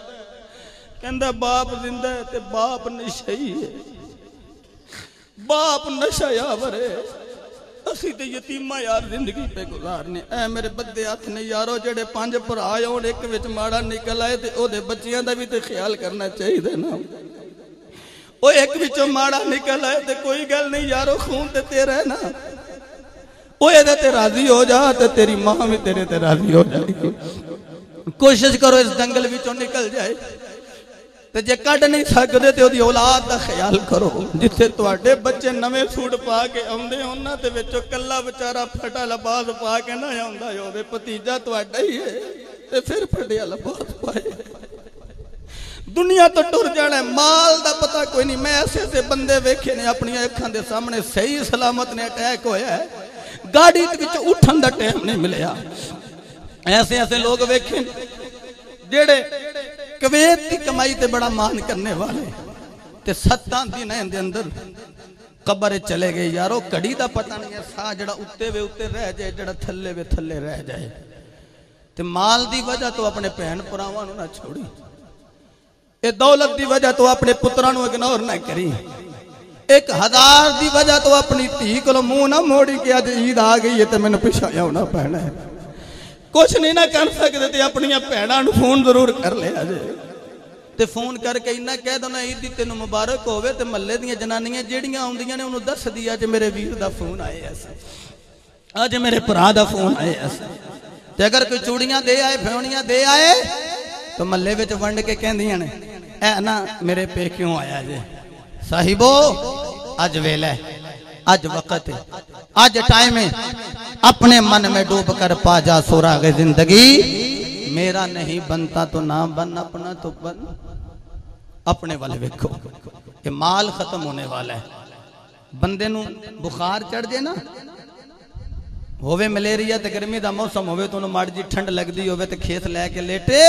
A: ਕਹਿੰਦਾ, ਬਾਪ ਜ਼ਿੰਦਾ ਹੈ ਤੇ ਬਾਪ ਨਸ਼ਈ ਹੈ। باپ نشہ یاور ہے اسی تے یتیمہ یار زندگی پہ گزارنے۔ اے میرے بدے ہاتھ نے یارو، جڑے پانچ پر آئے ہون، ایک وچ ماڑا نکل آئے، تے او دے بچیاں دا بھی تے خیال کرنا چاہیے دے نا۔ او ایک وچوں ماڑا نکل آئے، تے کوئی گل نہیں یارو، خون تے تیرا نا۔ او اے دے تے راضی ہو جا، تے تیری ماں بھی تیرے تے راضی ہو جائے کوشش کرو اس دنگل وچوں نکل جائے۔ تے جے کڈ نہیں سکدے تے اودی اولاد دا خیال کرو جتھے تواڈے بچے نویں سوٹ پا کے اوندے ہون نا تے وچوں کلا بیچارہ پھٹا لباس پا کے نہ آوندا ہے اودے بھتیجا تواڈا ہی ہے تے پھر پھٹیا لباس پائے دنیا تو ٹر جانا ہے مال دا پتہ کوئی نہیں میں ایسے ایسے بندے ویکھے نے اپنی اکھاں دے سامنے صحیح سلامت نے اٹیک ہویا ہے گاڑی وچ اٹھن دا ٹائم نہیں ملیا ایسے ایسے کویت کی کمائی تے بڑا مان کرنے والے۔ تے ستاں دن دے اندر قبر چلے گئے۔ یارو، کڑی دا پتہ نہیں ہے۔ سا جڑا اتے وے اتے رہ جائے، جڑا تھلے وے تھلے رہ جائے۔ تے مال دی وجہ تو اپنے پہن پراواں نہ چھوڑی۔ اے دولت دی وجہ تو اپنے پتراں اگنور نہ کری۔ ایک ہزار دی وجہ تو اپنی تھی کلو منہ نہ موڑی کہ اج عید آ گئی ہے تے مینوں پیچھے ہونا پینا ہے۔ کچھ نہیں نہ کر سکتے تے اپنی بھیناں نو فون ضرور کر لیا جے تے فون کر کے انہاں کہہ دو نا عید دی تینوں مبارک ہوے تے محلے دیاں جنانیاں جیڑیاں اوندیاں نے اونوں دس دی اج میرے ویر دا فون آئے ایسا اج میرے بھرا دا فون آئے ایسا تے اگر کوئی چوڑیاں دے آئے پھیونیاں دے آئے تو محلے وچ ونڈ کے کہندیاں نے اے نا میرے پہ کیوں آیا جے صاحبو اج ویلا ہے اج وقت ہے۔ اج ٹائم ہے۔ اپنے من میں ڈوب کر پا جا سوراغ زندگی۔ میرا نہیں بنتا تو نہ بن، اپنا تو بن۔ اپنے والے ویکھو کہ مال ختم ہونے والا ہے۔ بندے نو بخار چڑھ جے نا۔ ہووے ملیریا تے گرمی دا موسم ہووے تو انہوں ماڑ جی ٹھنڈ لگ دی ہووے تے کھیس لے کے لیٹے۔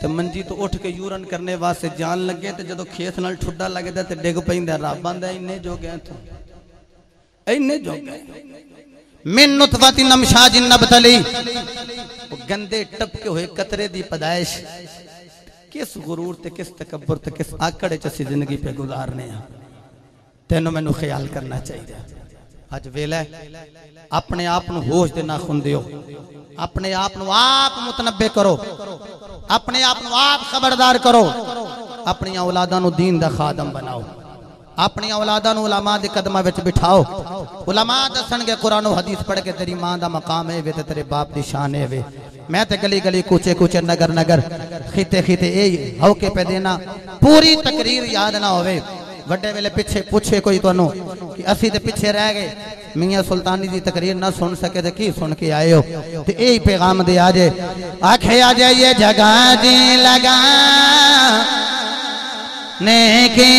A: تے منجی تو اٹھ کے یورن کرنے واسطے جان لگے تے جدو کھیس نال ٹھڈا لگے دے تے ڈگ پہندے رب آندا اینے جو گئے تو۔ اینے جو گئے۔ من نطفت نمشاج جی نبتلی گندے ٹپ کے ہوئے قطرے دی پدائش کس غرور تے کس تکبر تے کس آکڑے چسی زندگی پہ گزارنے ہیں۔ تینوں میں نو خیال کرنا چاہیے۔ آج ویلہ ہے، اپنے آپ نو ہوش دے ناخن دیو۔ اپنے آپ نو آپ متنبع کرو۔ اپنے آپ نو آپ خبردار کرو۔ اپنی اولادہ نو دین دا خادم بناؤ۔ اپنی اولادہ علماء دے قدمہ وچ بٹھاؤ۔ علماء دسن گے قرآن و حدیث پڑھ کے تیری ماں دا مقام ہے وے تے تیرے باپ دی شان ہے وے۔ میں تے گلی گلی کوچے کوچے نگر نگر خیتے خیتے اے ہو کے پہ دینا۔ پوری تقریر یاد نہ ہوئے وڈے ویلے پیچھے پوچھے کوئی تو انو کہ اسی تے پیچھے رہ گئے۔ میاں سلطانی دی تقریر نہ سن سکے تے کی سن کے آئے ہو؟ تے اے پیغام دے آجے۔ آکھے آجے یہ جگہ دی لگا۔ نیکی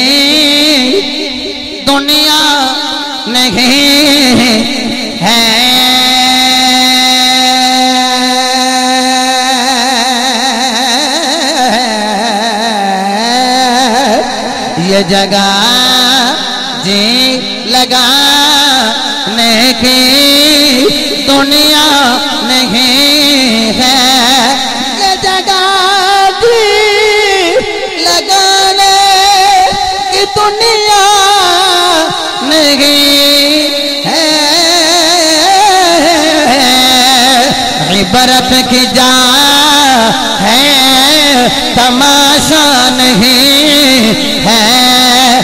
A: دنیا نہیں ہے۔ یہ جگہ جی لگا کی دنیا نہیں ہے۔ نہیں ہے عبرت کی جا ہے، تماشا نہیں ہے۔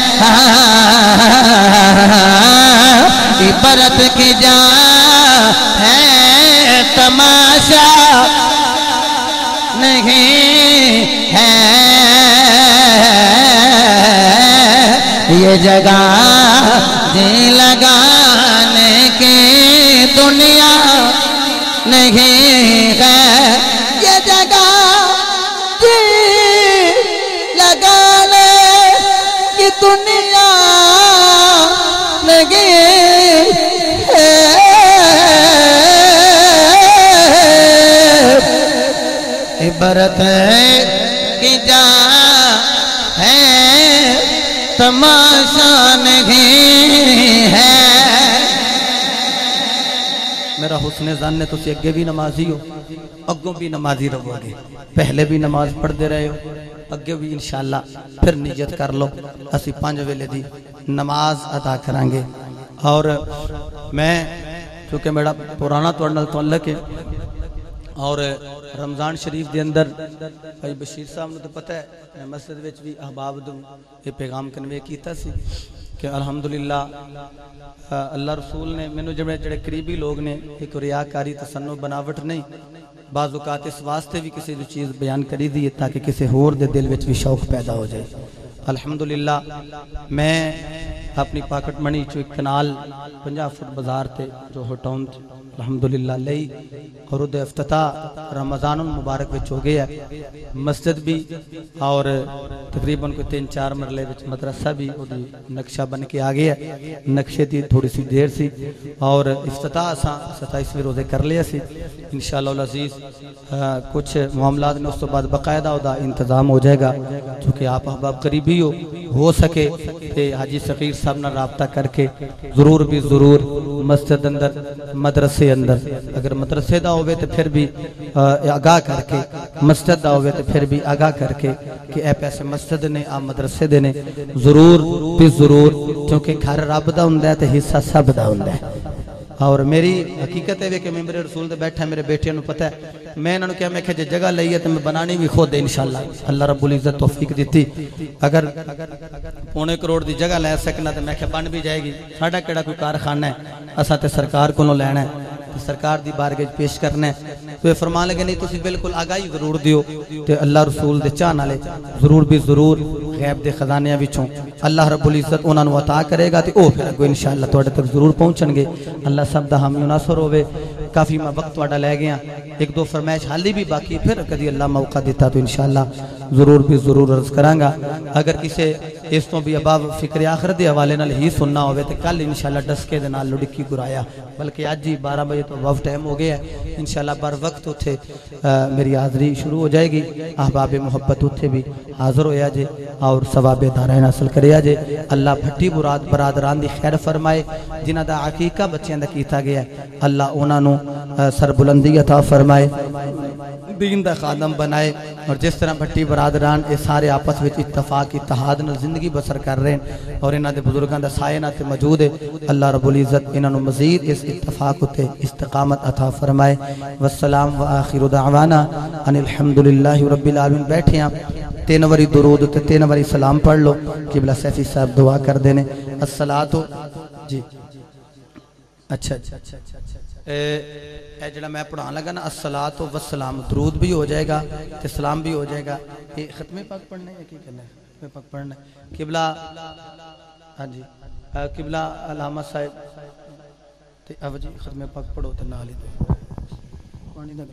A: عبرت کی جا ہے، تماشا نہیں ہے۔ یہ جگہ جی لگانے کی دنیا نہیں ہے، یہ جگہ جی لگانے کی دنیا نہیں ہے۔ عبرت کی تماشا نہیں ہے۔ میرا حسن زن نے تسی اگے بھی نمازی ہو، اگوں بھی نمازی رہو گے پہلے بھی نماز پڑھ دے رہے ہو، اگے بھی انشاءاللہ پھر نیت کر لو۔ اسی پانچ ویلے دی نماز ادا کرانگے اور میں، چونکہ میرا پرانا تو نال تعلق ہے، اور رمضان شریف دے اندر بھائی بشیر صاحب نے تو پتہ ہے، میں مسجد وچ بھی احباب دوں، یہ پیغام کنوے کیتا سی کہ الحمدللہ اللہ رسول نے مینوں جڑے جڑے قریبی لوگ نے، ایک ریاکاری تصنع بناوٹ نہیں، بعض اوقات اس واسطے بھی کسی جو چیز بیان کری دی تاکہ کسی ہور دے دل وچ بھی شوق پیدا ہو جائے۔ الحمدللہ، میں اپنی پاکٹ منی چو ایک کنال پنجا فٹ بازار تے جو ہوٹاؤن الحمدللہ لئی اور وہ افتتاح رمضان المبارک وچ ہو گیا مسجد بھی اور تقریباً کوئی تین چار مرلے وچ مدرسہ بھی نقشہ بن کے آ گیا نقشے دی تھوڑی سی دیر سی اور افتتاح اساں ستائیسویں روزے کر لیا سی۔ انشاءاللہ العزیز کچھ معاملات میں اس تو بعد باقاعدہ دا انتظام ہو جائے گا۔ چونکہ آپ احباب قریبی ہو ہو سکے تے حاجی سقیر صاحب نہ رابطہ کر کے ضرور بھی ضرور مسجد اندر مدرسہ مدرسے اندر اگر مدرسے دا ہوئے تو پھر بھی آگاہ کر کے، مسجد دا ہوئے تو پھر بھی آگاہ کر کے کہ اے پیسے مسجد نے، آ مدرسے دے نے، ضرور بھی ضرور، کیونکہ گھر رب دا ہوندا ہے تے حصہ سب دا ہوندا ہے۔ اور میری حقیقت ہے کہ میں میرے رسول دے بیٹھا ہے، میرے بیٹے نو پتہ ہے۔ میں انہوں نے کہا، میں کہ جے جی جگہ لئی ہے تو میں بنانی بھی خود ہے انشاءاللہ۔ اللہ رب العزت توفیق دیتی۔ اگر پونے کروڑ دی جگہ لے سکنا تو میں کہ بن بھی جائے گی۔ ساڈا کیڑا کوئی کارخانہ ہے؟ اسا تے سرکار کولوں لینا ہے۔ سرکار دی بارگاہ پیش کرنا ہے۔ تو یہ فرمان لگے، نہیں، تسی بالکل آگاہی ضرور دیو تے اللہ رسول دے چاہ نالے ضرور بھی ضرور غیب دے خزانیاں وچوں اللہ رب العزت انہاں نو عطا کرے گا تے او پھر اگو انشاءاللہ تواڈے تک ضرور پہنچن گے۔ اللہ سب دا حامی و ناصر ہوے کافی میں وقت تواڈا لے گیا۔ ایک دو فرمائش حالی بھی باقی، پھر کدی اللہ موقع دیتا تو انشاءاللہ ضرور بھی ضرور عرض کراں گا اگر کسے اس تو بھی اباب فکر آخرت دے حوالے نال ہی سننا ہوئے تے کل انشاءاللہ ڈسکے دے نال لڑکی گرایا۔ بلکہ آج جی بارہ بجے تو وقت ٹائم ہو گیا ہے۔ انشاءاللہ بر وقت اتھے میری حاضری شروع ہو جائے گی۔ احباب محبت اتھے بھی حاضر ہویا جے اور ثواب دارین حاصل کریا جے۔ اللہ بھٹی براد برادران دی خیر فرمائے۔ جنہ دا عقیقہ بچیاں دا کیتا گیا ہے۔ اللہ انہاں نو سربلندی عطا فرمائے، دین دا خادم بنائے۔ اور جس طرح بھٹی برادران یہ سارے آپس وچ اتفاق، اتحاد نال زندگی زندگی بسر کر رہے ہیں اور انہاں دے بزرگاں دا سایہ نہ تے موجود ہے۔ اللہ رب العزت انہاں نو مزید اس اتفاق تے استقامت عطا فرمائے۔ والسلام واخر دعوانا ان الحمدللہ رب العالمین۔ بیٹھے ہیں تین وری درود تے تین وری سلام پڑھ لو۔ قبلہ سیفی صاحب دعا کر دینے الصلاۃ جی۔ اچھا اچھا, اچھا،, اچھا،, اچھا، اے جڑا میں پڑھان لگا نا الصلاۃ والسلام۔ درود بھی ہو جائے گا تے سلام بھی ہو جائے گا۔ یہ ختم پاک پڑھنا ہے کی کرنا ہے؟ پہ پاک پڑھنا ہے قبلہ ہاں جی. قبلہ علامہ صاحب. تے اب جی ختم پاک پڑھو تے نال ہی دو. پانی دا